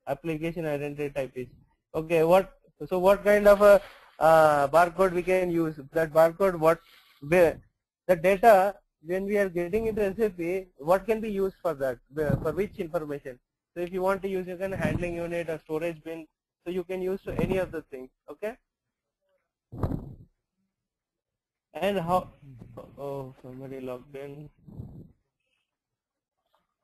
application identity type is. Okay, what so what kind of a uh, barcode we can use? That barcode what the data when we are getting into SAP, what can be used for that? For which information? So if you want to use you can handling unit or storage bin, so you can use any of the things. Okay. And how? Oh, somebody logged in.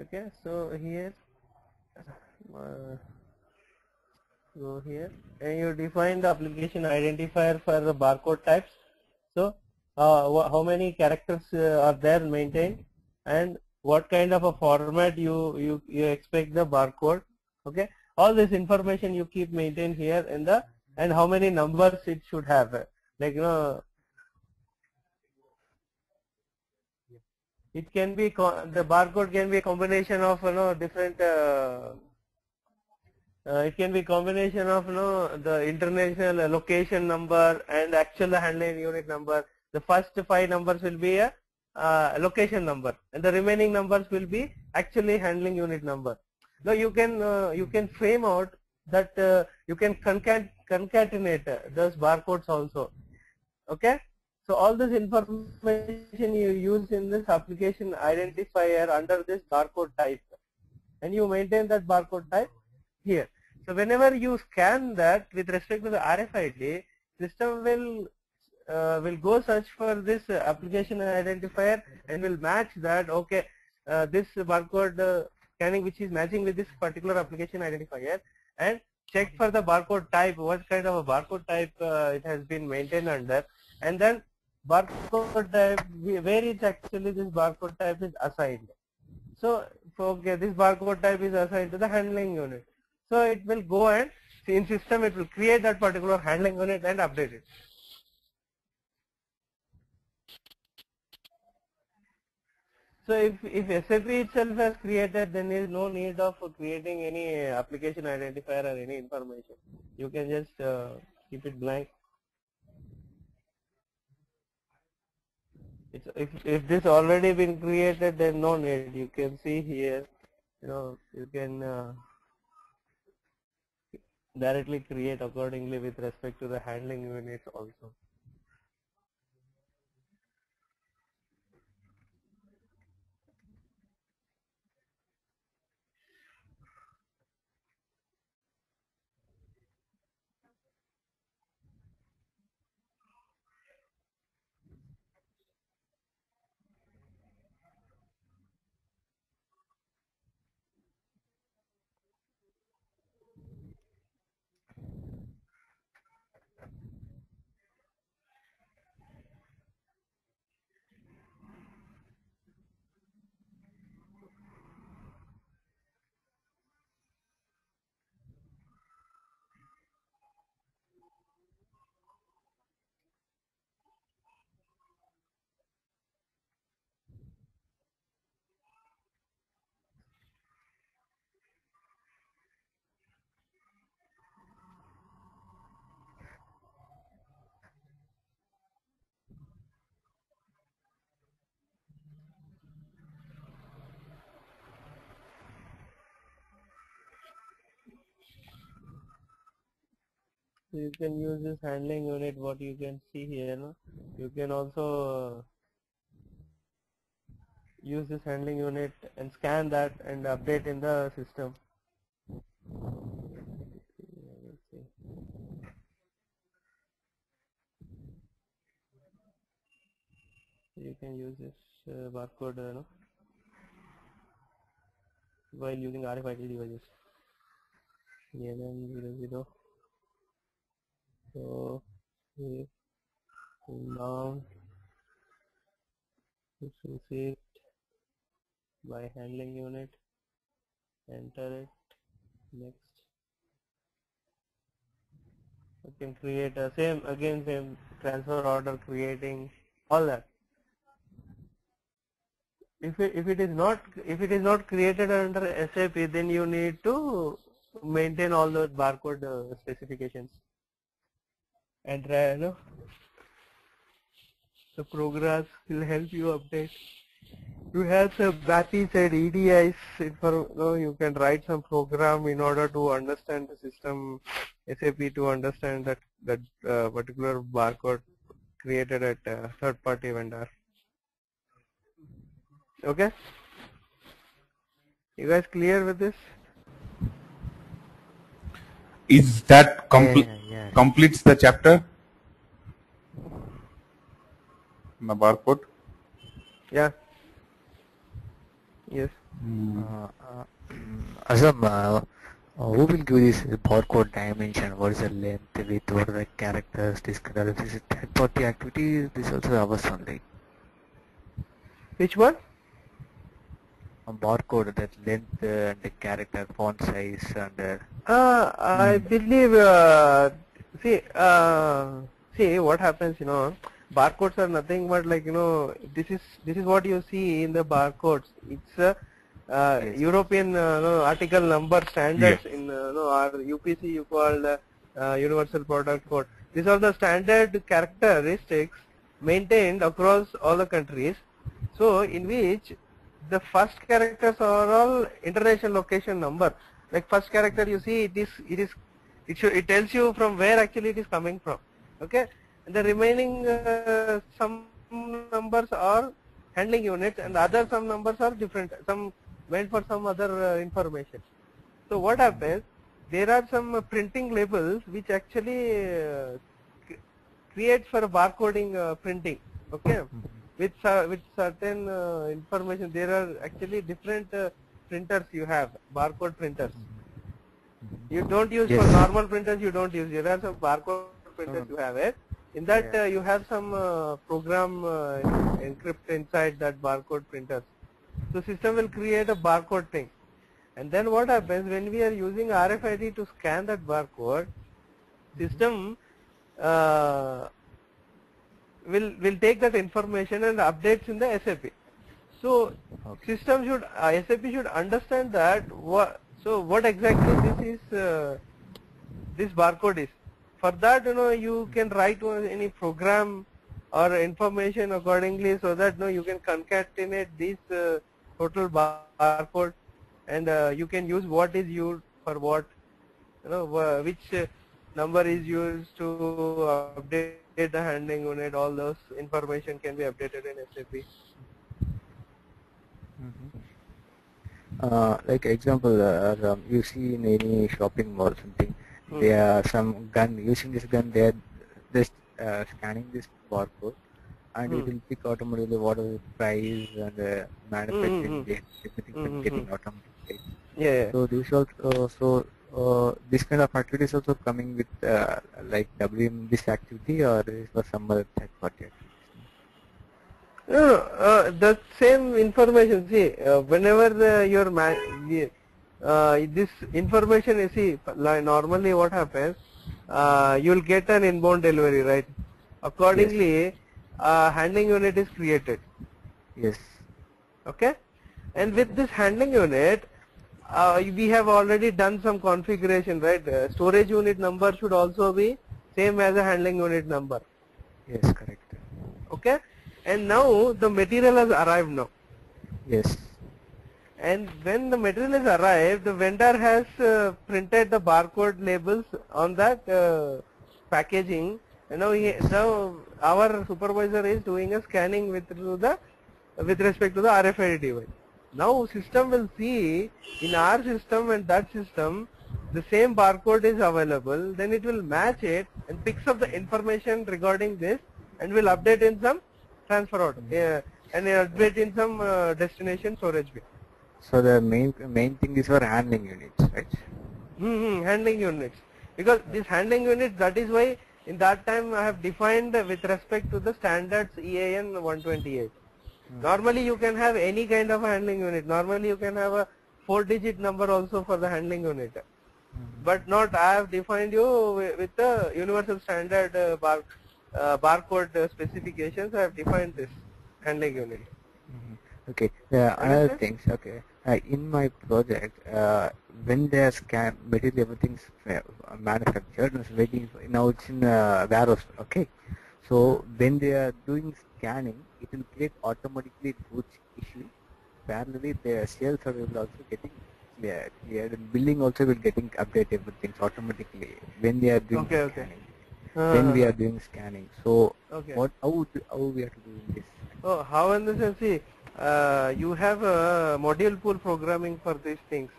Okay, so here, uh, go here, and you define the application identifier for the barcode types. So, uh, how many characters uh, are there maintained, and what kind of a format you you you expect the barcode. Okay, all this information you keep maintained here in the and how many numbers it should have. Like you know, it can be the barcode can be a combination of you know different uh, uh, it can be combination of you know the international location number and actual handling unit number. The first five numbers will be a uh, location number and the remaining numbers will be actually handling unit number. Now you can uh, you can frame out that uh, you can concat concatenate those barcodes also. Okay so all this information you use in this application identifier under this barcode type and you maintain that barcode type here. So whenever you scan that with respect to the RFID, system will uh, will go search for this application identifier and will match that okay uh, this barcode uh, scanning which is matching with this particular application identifier and check for the barcode type what kind of a barcode type uh, it has been maintained under and then barcode type where it's actually this barcode type is assigned so okay this barcode type is assigned to the handling unit so it will go and in system it will create that particular handling unit and update it So if, if SAP itself has created, then there is no need of creating any application identifier or any information. You can just uh, keep it blank. It's, if, if this already been created, then no need. You can see here, you know, you can uh, directly create accordingly with respect to the handling units also. So you can use this handling unit what you can see here no? you can also uh, use this handling unit and scan that and update in the system you can use this uh, barcode uh, no? while using RFID devices ELM00 so we now is it by handling unit. Enter it. Next. You can create a same again same transfer order creating all that. If it, if it is not if it is not created under SAP then you need to maintain all those barcode uh, specifications and try, you know, the progress will help you update. You have some BAPIs and EDIs, for, you, know, you can write some program in order to understand the system, SAP to understand that, that uh, particular barcode created at uh, third party vendor. Okay? You guys clear with this? Is that complete? Yeah, yeah. completes the chapter? The barcode? Yeah. Yes. Uh, uh, Azam, uh, who will give this barcode dimension? What is the length, width, what are the characters, this kind of this is third party activity, this also ours only. Which one? A barcode, that length uh, and the character, font size and uh, Uh, I believe, uh, see, uh, see what happens, you know, barcodes are nothing but like, you know, this is, this is what you see in the barcodes. It's a, uh, Yes. European, uh, no, article number standards in, uh, no, our UPC you call uh, uh, Universal Product Code. These are the standard characteristics maintained across all the countries. So, in which the first characters are all international location number. Like first character you see it is it is it should, it tells you from where actually it is coming from. Okay, and the remaining uh, some numbers are handling units and other some numbers are different. Some went for some other uh, information. So what happens? There are some printing labels which actually uh, creates for barcoding uh, printing. Okay, with with certain uh, information. There are actually different uh, printers you have barcode printers. You don't use for normal printers. You don't use. There are some barcode printers you have it. In that Yeah. uh, you have some uh, program uh, encrypt inside that barcode printers. So system will create a barcode thing. And then what happens when we are using RFID to scan that barcode, system uh, will will take that information and updates in the SAP. So Okay. system should uh, SAP should understand that what so what exactly this is uh, this barcode is. For that you know you can write one- any program or information accordingly so that you know you can concatenate this uh, total bar- barcode and uh, you can use what is used for what you know which uh, number is used to update the handling unit all those information can be updated in SAP. Uh, like example, uh, um, you see in any shopping mall something, Hmm. there are some gun, using this gun, they are just uh, scanning this barcode and it Hmm. will pick automatically what is the price and the manufacturing Hmm, hmm, date, everything Hmm, will hmm, getting hmm. automatically. Yeah, yeah. So this also, so uh, this kind of activities also coming with uh, like WM this activity or is for some other third party activity? No, no, uh, the same information. See, uh, whenever the, your ma- uh, this information you see, like normally what happens, uh, you'll get an inbound delivery, right? Accordingly, uh, handling unit is created. Yes. Okay, and with this handling unit, uh, we have already done some configuration, right? Uh, storage unit number should also be same as a handling unit number. Yes, correct. Okay, and now the material has arrived now. Yes. And when the material has arrived, the vendor has uh, printed the barcode labels on that uh, packaging. And now, he, now our supervisor is doing a scanning with the with respect to the RFID device. Now system will see in our system and that system the same barcode is available. Then it will match it and picks up the information regarding this and will update in some transfer order uh, and update in some uh, destination storage bin. So the main main thing is for handling units, right? hmm handling units because this handling units that is why in that time I have defined with respect to the standards EAN 128 normally you can have any kind of handling unit normally you can have a four digit number also for the handling unit but not I have defined you with the universal standard uh, bar, uh, barcode uh, specifications I have defined this handling unit Okay. Yeah, another Understand? things. Okay. Uh, in my project, uh, when they are scan material, everything's uh, manufactured. It's waiting. For, now it's in uh, warehouse. Okay. So when they are doing scanning, it will create automatically goods issue. Parallelly, the sales will also getting cleared. and billing also will getting update everything automatically when they are doing Okay, okay. scanning. When we are doing scanning. So okay what? How how we are to do this? Oh, how in the sense, see, uh, you have a module pool programming for these things.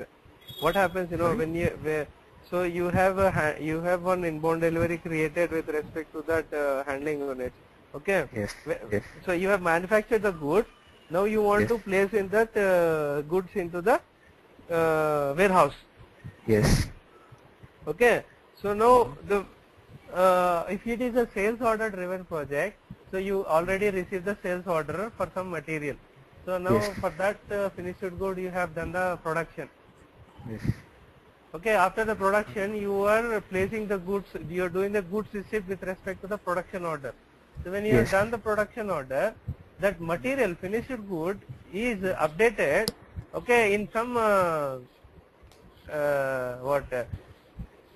What happens, you know, when you, where, so you have a, you have one inbound delivery created with respect to that uh, handling unit. Okay. Yes. Yes. So you have manufactured the goods. Now you want Yes. to place in that uh, goods into the uh, warehouse. Yes. Okay. So now the uh, if it is a sales order driven project, so you already received the sales order for some material. So now Yes. for that uh, finished good you have done the production. Yes. Okay, after the production you are placing the goods, you are doing the goods receipt with respect to the production order. So when you Yes. have done the production order, that material finished good is updated, okay, in some uh, uh, what uh,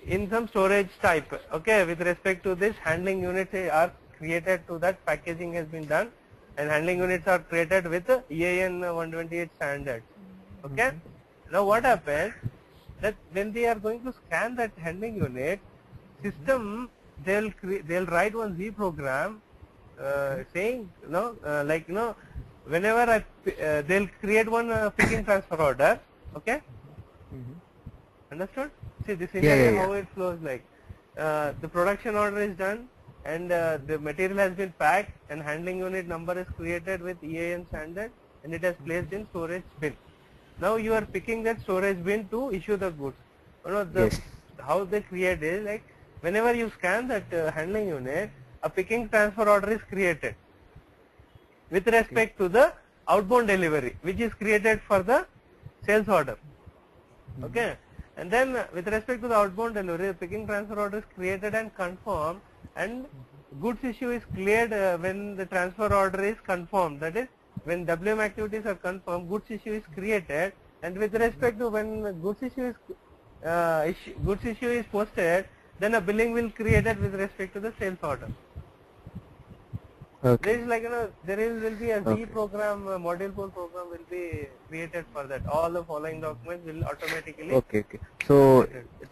in some storage type okay with respect to this handling units are created to that packaging has been done and handling units are created with EAN 128 standard, okay now what happens that when they are going to scan that handling unit system they'll cre- they'll write one Z program saying you know uh, like you know whenever I, uh, they'll create one uh, picking transfer order, okay? Understood? See, this is Yeah, yeah, how yeah. it flows like. Uh, the production order is done and uh, the material has been packed and handling unit number is created with EAN standard and it has placed in storage bin. Now you are picking that storage bin to issue the goods. You know, the, Yes. how they create is like whenever you scan that uh, handling unit, a picking transfer order is created with respect to the outbound delivery which is created for the sales order. Okay. And then with respect to the outbound delivery, the picking transfer order is created and confirmed and goods issue is cleared uh, when the transfer order is confirmed. That is when WM activities are confirmed, goods issue is created and with respect to when goods issue is uh, issue, goods issue is posted, then a billing will created with respect to the sales order. Okay. There is like you know there is will be a Z Okay. program, a module pool program will be created for that. All the following documents will automatically. Okay, okay. So,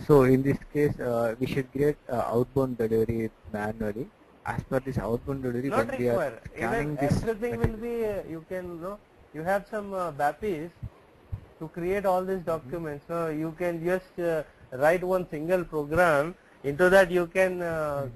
so in this case, uh, we should create uh, outbound delivery manually. As per this outbound delivery, Not when we are scanning Even this, everything will be. Uh, you can you know you have some uh, BAPIs to create all these documents. So you can just uh, write one single program. Into that you can uh,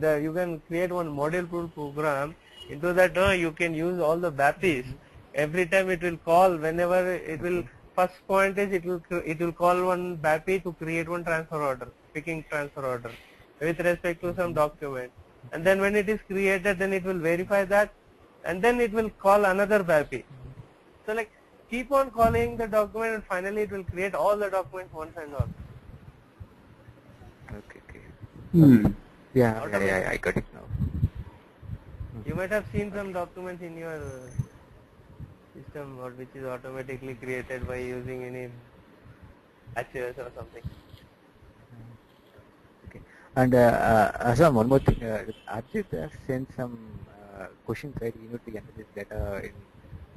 the you can create one module pool program. Into that uh, you can use all the BAPIs. Every time it will call whenever it will. First point is it will it will call one BAPI to create one transfer order, picking transfer order with respect to some document. And then when it is created, then it will verify that, and then it will call another BAPI. So like keep on calling the document, and finally it will create all the documents once and all. okay, okay. Hmm. Yeah, yeah, yeah, yeah, I got it now. You might have seen some documents in your uh, system, or which is automatically created by using any patches or something. Okay. And uh, uh, one more thing. Uh, Ajit has sent some uh, questions right. You need to this data in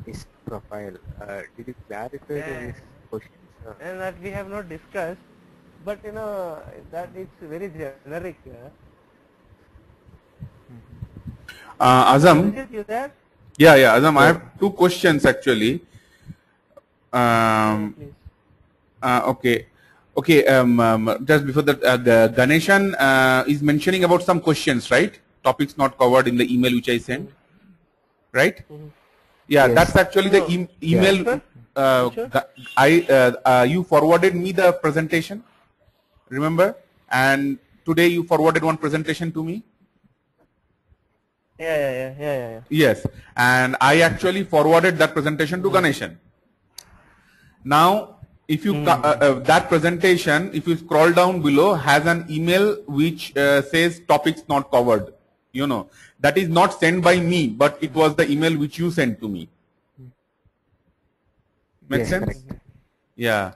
his profile. Uh, did you clarify Yeah. these questions? Uh, And that we have not discussed, but you know that it's very generic. Uh, Azam, is it you there? yeah, yeah, Azam, I have two questions actually. Um, Please. uh, okay, okay. Um, um, just before that, uh, the Ganeshan uh, is mentioning about some questions, right? Topics not covered in the email which I sent, right? Mhm. Yeah, Yes. that's actually the e- email. Sure. Uh, I uh, uh, you forwarded me the presentation, remember? And today you forwarded one presentation to me. Yeah, yeah, yeah, yeah, yeah, yeah. Yes, and I actually forwarded that presentation to Ganeshan. Now, if you ca- uh, uh, that presentation, if you scroll down below, has an email which uh, says topics not covered. You know that is not sent by me, but it was the email which you sent to me. Make yes, sense? correct. Yeah.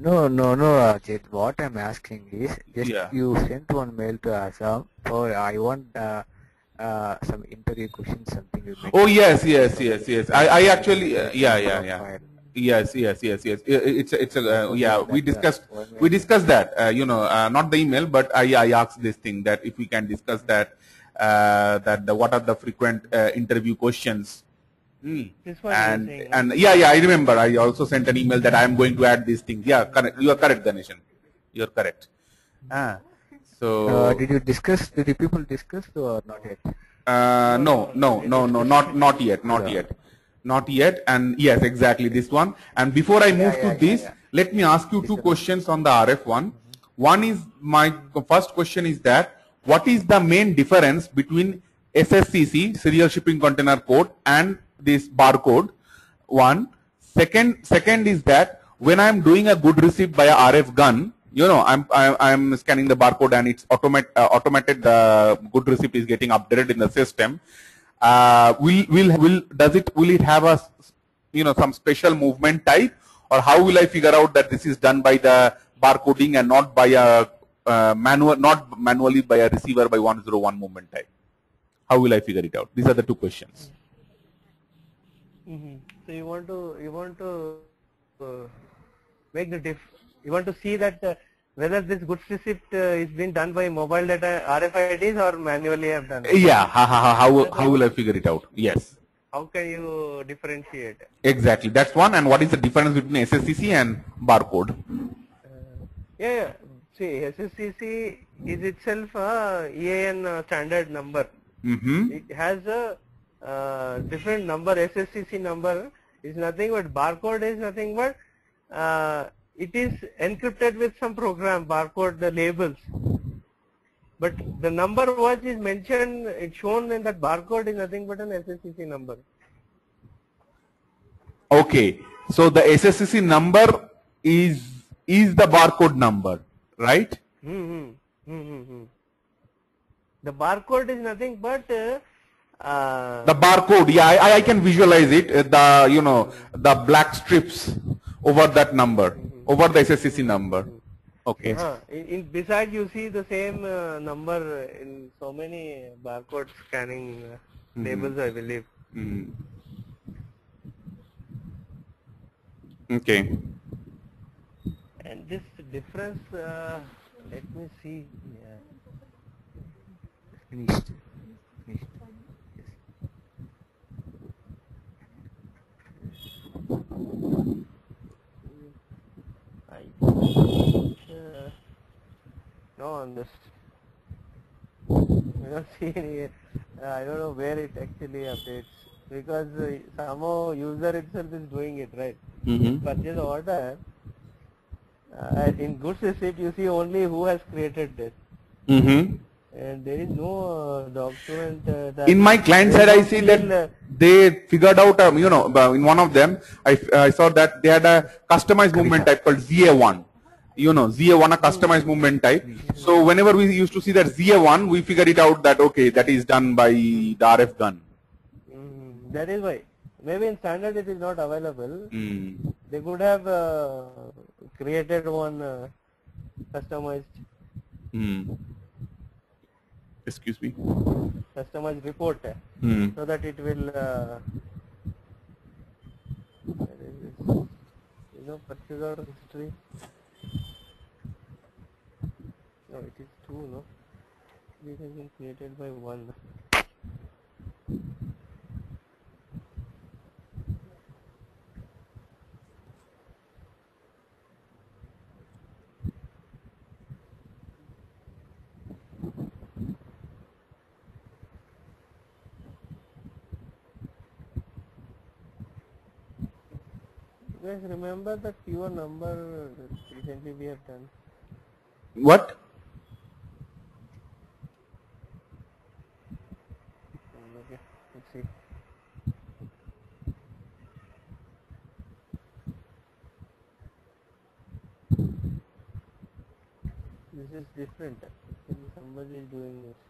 No, no, no, Ajit. What I'm asking is, just Yeah. you sent one mail to Azam for I want uh, uh, some interview questions, something. You Oh yes, yes, yes, yes. I, I actually, uh, yeah, yeah, yeah. Yes, yes, yes, yes. It's, a- it's a, uh, yeah. We discussed, we discussed that. Uh, you know, uh, not the email, but I, I asked this thing that if we can discuss that, uh, that the what are the frequent uh, interview questions. Hmm. This one And saying, and yeah, yeah. I remember. I also sent an email that I am going to add these things. Yeah, correct. You are correct, Ganeshan. You are correct. Ah. So. Uh, did you discuss? Did the people discuss or not yet? Uh, no, no, no, no, not not yet, not Yeah. yet, not yet. And yes, exactly this one. And before I move Yeah, to yeah, this, yeah, yeah. let me ask you two questions on the RF one. One is my first question is that what is the main difference between SSCC serial shipping container code and this barcode? One. Second, second is that when I'm doing a good receipt by a RF gun, you know, I'm I'm, I'm scanning the barcode and it's automat uh, automated. The good receipt is getting updated in the system. Uh, will will will does it will it have a you know some special movement type or how will I figure out that this is done by the barcoding and not by a uh, manual not manually by a receiver by 101 movement type? How will I figure it out? These are the two questions. Hmm So you want to you want to uh, make the diff. You want to see that uh, whether this goods receipt uh, is being done by mobile data RFIDs or manually have done. it. Yeah, how, how, how, how will I figure it out? Yes. how can you differentiate? Exactly. That's one. And what is the difference between SSCC and barcode? Yeah, yeah. See, SSCC is itself a EAN uh, standard number. Mm-hmm. It has a uh, different number. SSCC number is nothing but barcode is nothing but uh, it is encrypted with some program barcode the labels. But the number what is mentioned, it's shown in that barcode is nothing but an SSCC number. Okay. So the SSCC number is is the barcode number, right? Hmm, hmm, hmm, hmm. The barcode is nothing but uh, uh, The barcode, yeah, I, I can visualize it. uh, The you know the black strips over that number, over the SSCC number. Okay. uh, in, in beside you see the same uh, number in so many barcode scanning uh, labels I believe. Mm. Okay. And this difference, uh, let me see. Yeah. Finished. Finished. Yes. I don't, uh, no on this. I don't see any. Uh, I don't know where it actually updates because uh, somehow user itself is doing it right. Mm-hmm. Purchase order. Uh, in goods receipt, you see only who has created this, Mm-hmm. And there is no uh, document. Uh, that In my client side, I see that uh, they figured out, um, you know, uh, in one of them, I, I saw that they had a customized movement type called ZA1. You know, ZA1, a customized movement type. So whenever we used to see that ZA1, we figured it out that, okay, that is done by the RF gun. mm, that is why. Maybe in standard it is not available. Mm. They could have uh, created one uh, customized Mm. Excuse me. customers report uh, Mm. so that it will uh, where is this? you know purchase order history no it is two no this has been created by one you guys remember the pure number recently we have done? What? Okay let's see. This is different. Somebody is doing this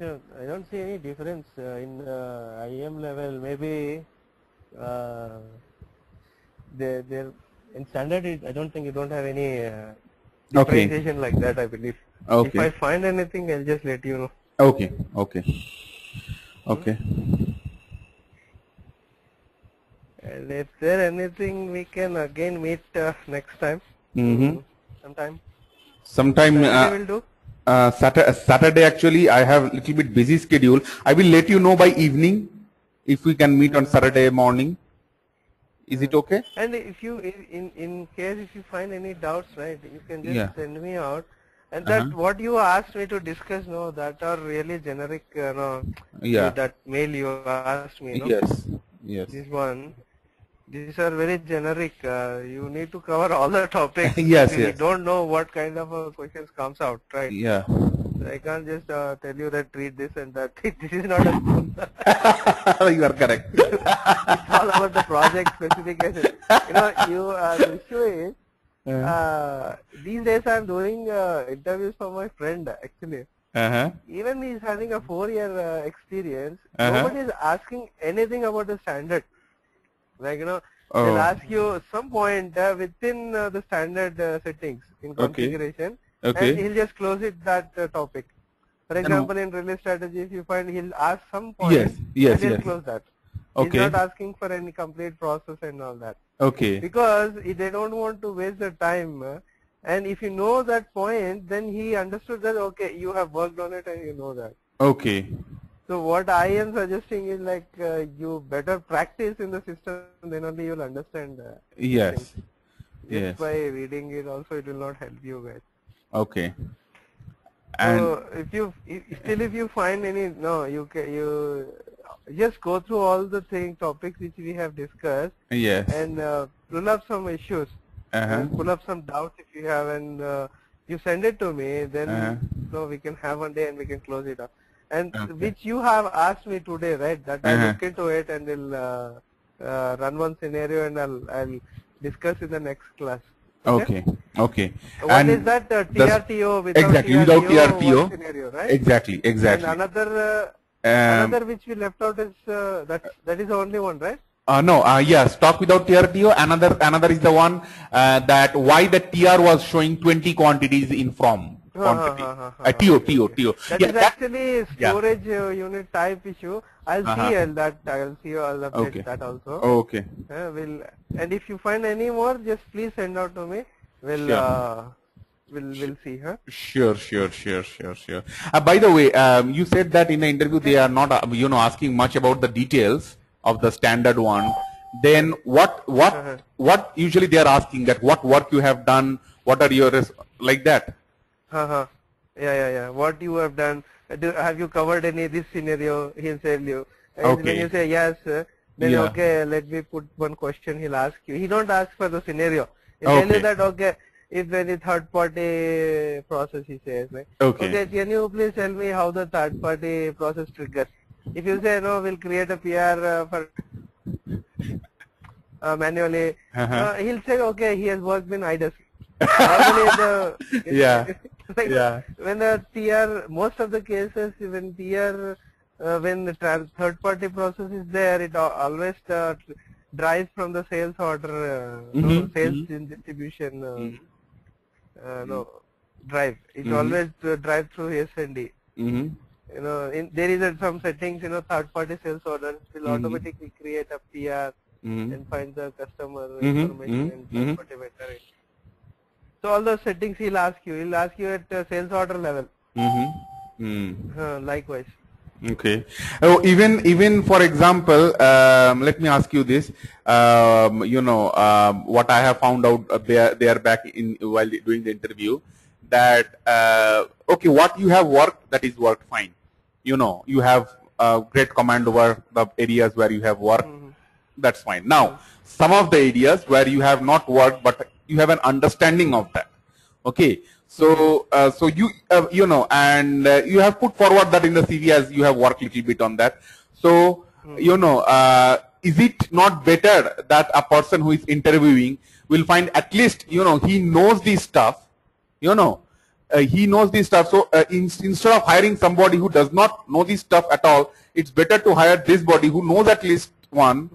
I don't see any difference uh, in uh, IM level. Maybe uh, they they're in standard. It, I don't think you don't have any uh, Okay. like that. I believe. Okay. If I find anything, I'll just let you know. Okay. Okay. Okay. And if there anything, we can again meet uh, next time. Mhm. Sometime. Sometime we uh, will do. Uh, Saturday, Saturday actually I have little bit busy schedule. I will let you know by evening if we can meet on Saturday morning. Is it okay? And if you, in, in case if you find any doubts, right, you can just Yeah. send me out. And that Uh-huh. what you asked me to discuss, no, that are really generic, uh, no, Yeah. that mail you asked me, no. Yes. Yes. This one, these are very generic. Uh, you need to cover all the topics. Yes, You yes. don't know what kind of uh, questions comes out, right? Yeah. I can't just uh, tell you that read this and that. this is not a you are correct. it's all about the project specification. You know, you uh, the issue is uh, these days I'm doing uh, interviews for my friend actually. Uh-huh. Even he's having a four-year uh, experience. Uh-huh. Nobody is asking anything about the standard. Like you know, Oh. they'll ask you some point uh, within uh, the standard uh, settings in configuration, Okay. and he'll just close it that uh, topic. For And- example, in release strategy, if you find he'll ask some point, Yes, yes, and yes. close that. Okay. He's not asking for any complete process and all that Okay. because they don't want to waste the time. uh, And if you know that point, then he understood that okay, you have worked on it and you know that. Okay. So what I am suggesting is like uh, you better practice in the system, then only you'll understand. Uh, Yes. just Yes. by reading it, also it will not help you guys. Okay. And so if you if, still if you find any no, you can you just go through all the thing topics which we have discussed yes. and uh, pull up some issues Uh-huh. and pull up some doubts if you have and uh, you send it to me then Uh-huh. so we can have one day and we can close it up and Okay. which you have asked me today right that I'll Uh-huh. look into it and I'll uh, uh, run one scenario and I'll, I'll discuss in the next class Okay. Okay. What and is that uh, TRTO without exactly, TRTO, without TRTO. scenario right Exactly. Exactly. and another uh, Um, another which we left out is uh, that that is the only one right Uh, no, uh, yeah, stock without TRTO. Another, another is the one uh, that why the TR was showing 20 quantities in from quantity. uh, uh, Uh, TO, TO, TO. That Yeah, is that- actually yeah. storage uh, unit type issue. I'll Uh-huh. see uh, that. I'll see. I'll update Okay. that also. Okay. Uh, will and if you find any more, just please send out to me. We'll Sure. uh, we'll we'll see. her. Sure, sure, sure, sure, sure. Uh, by the way, um, you said that in the interview they are not, uh, you know, asking much about the details of the standard one. Then what, what, Uh-huh. what usually they are asking that what work you have done, what are your, like that. Uh-huh. Yeah, yeah, yeah. What you have done? Do, have you covered any this scenario? He'll tell you. And Okay. When you say yes, then Yeah. okay, let me put one question. He'll ask you. He don't ask for the scenario. He'll tell Okay. you that okay, if any third party process he says, right? Okay. Okay, can you please tell me how the third party process triggers? If you say no, we'll create a PR uh, for uh, manually. Uh-huh. Uh, he'll say okay, he has worked in IDES. The Yeah. like Yeah. when the TR, most of the cases when TR, uh, when the trans- third party process is there, it always uh, drives from the sales order, uh, no, Mhm, sales mhm. in distribution, uh, Mhm. uh, no, drive. It Mhm. always uh, drives through. Mm-hmm. You know, in, there is some settings, you know, third party sales orders will automatically create a PR Mm-hmm. and find the customer information and mhm. third party veteran. So all those settings he'll ask you. He'll ask you at uh, sales order level. Mm-hmm. Mm. Uh, likewise. Okay. Oh, even even for example, um, let me ask you this. Um, you know um, what I have found out uh, there there back in while doing the interview that uh, okay, what you have worked that is worked fine. You know you have uh, great command over the areas where you have worked. That's fine. Now some of the areas where you have not worked but you have an understanding of that. Okay. So, uh, so you, uh, you know, and uh, you have put forward that in the CV as you have worked a little bit on that. So, you know, uh, is it not better that a person who is interviewing will find at least, you know, he knows this stuff, you know, uh, he knows this stuff. So, uh, in, instead of hiring somebody who does not know this stuff at all, it's better to hire this body who knows at least one,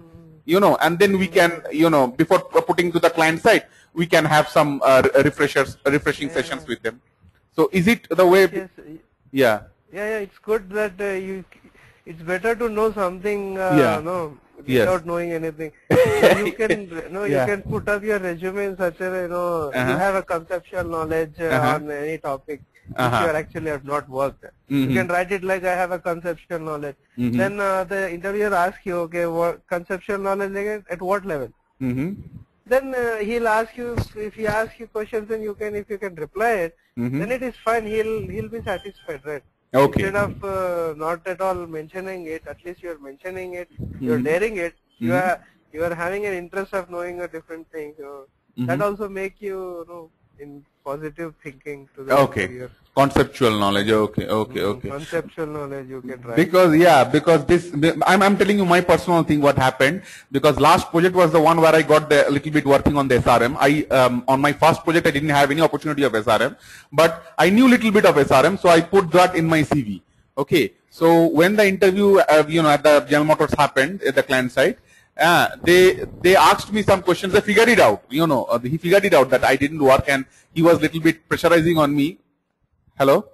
you know, and then we can, you know, before putting to the client side, we can have some uh, refreshers, refreshing sessions with them. So is it the way? Yes. Yeah. Yeah, yeah. It's good that uh, you. It's better to know something. Uh, Yeah. No, Yes. without knowing anything. So you can no, you can put up your resume in such a you know Uh-huh. you have a conceptual knowledge uh, Uh-huh. on any topic which Uh-huh. you actually have not worked. Mhm. You can write it like I have a conceptual knowledge. Mhm. Then uh, the interviewer asks you, okay, what conceptual knowledge at what level? Mm-hmm. Then uh, he'll ask you if he asks you questions then you can if you can reply it, Mhm. then it is fine. He'll he'll be satisfied, right? Okay. Instead of uh, not at all mentioning it, at least you're mentioning it, you're Mhm. daring it, you Mhm. are you are having an interest of knowing a different thing. So that Mhm. also make you, you know, in positive thinking to the Okay. career. Conceptual knowledge. Okay. Okay. Okay. Conceptual knowledge you can write. Because yeah, because this I'm I'm telling you my personal thing what happened because last project was the one where I got the little bit working on the SRM. I um, on my first project I didn't have any opportunity of SRM, but I knew little bit of SRM, so I put that in my CV. Okay, so when the interview uh, you know at the General Motors happened at the client side, uh, they they asked me some questions. I figured it out. You know, uh, he figured it out that I didn't work and he was little bit pressurizing on me. Hello.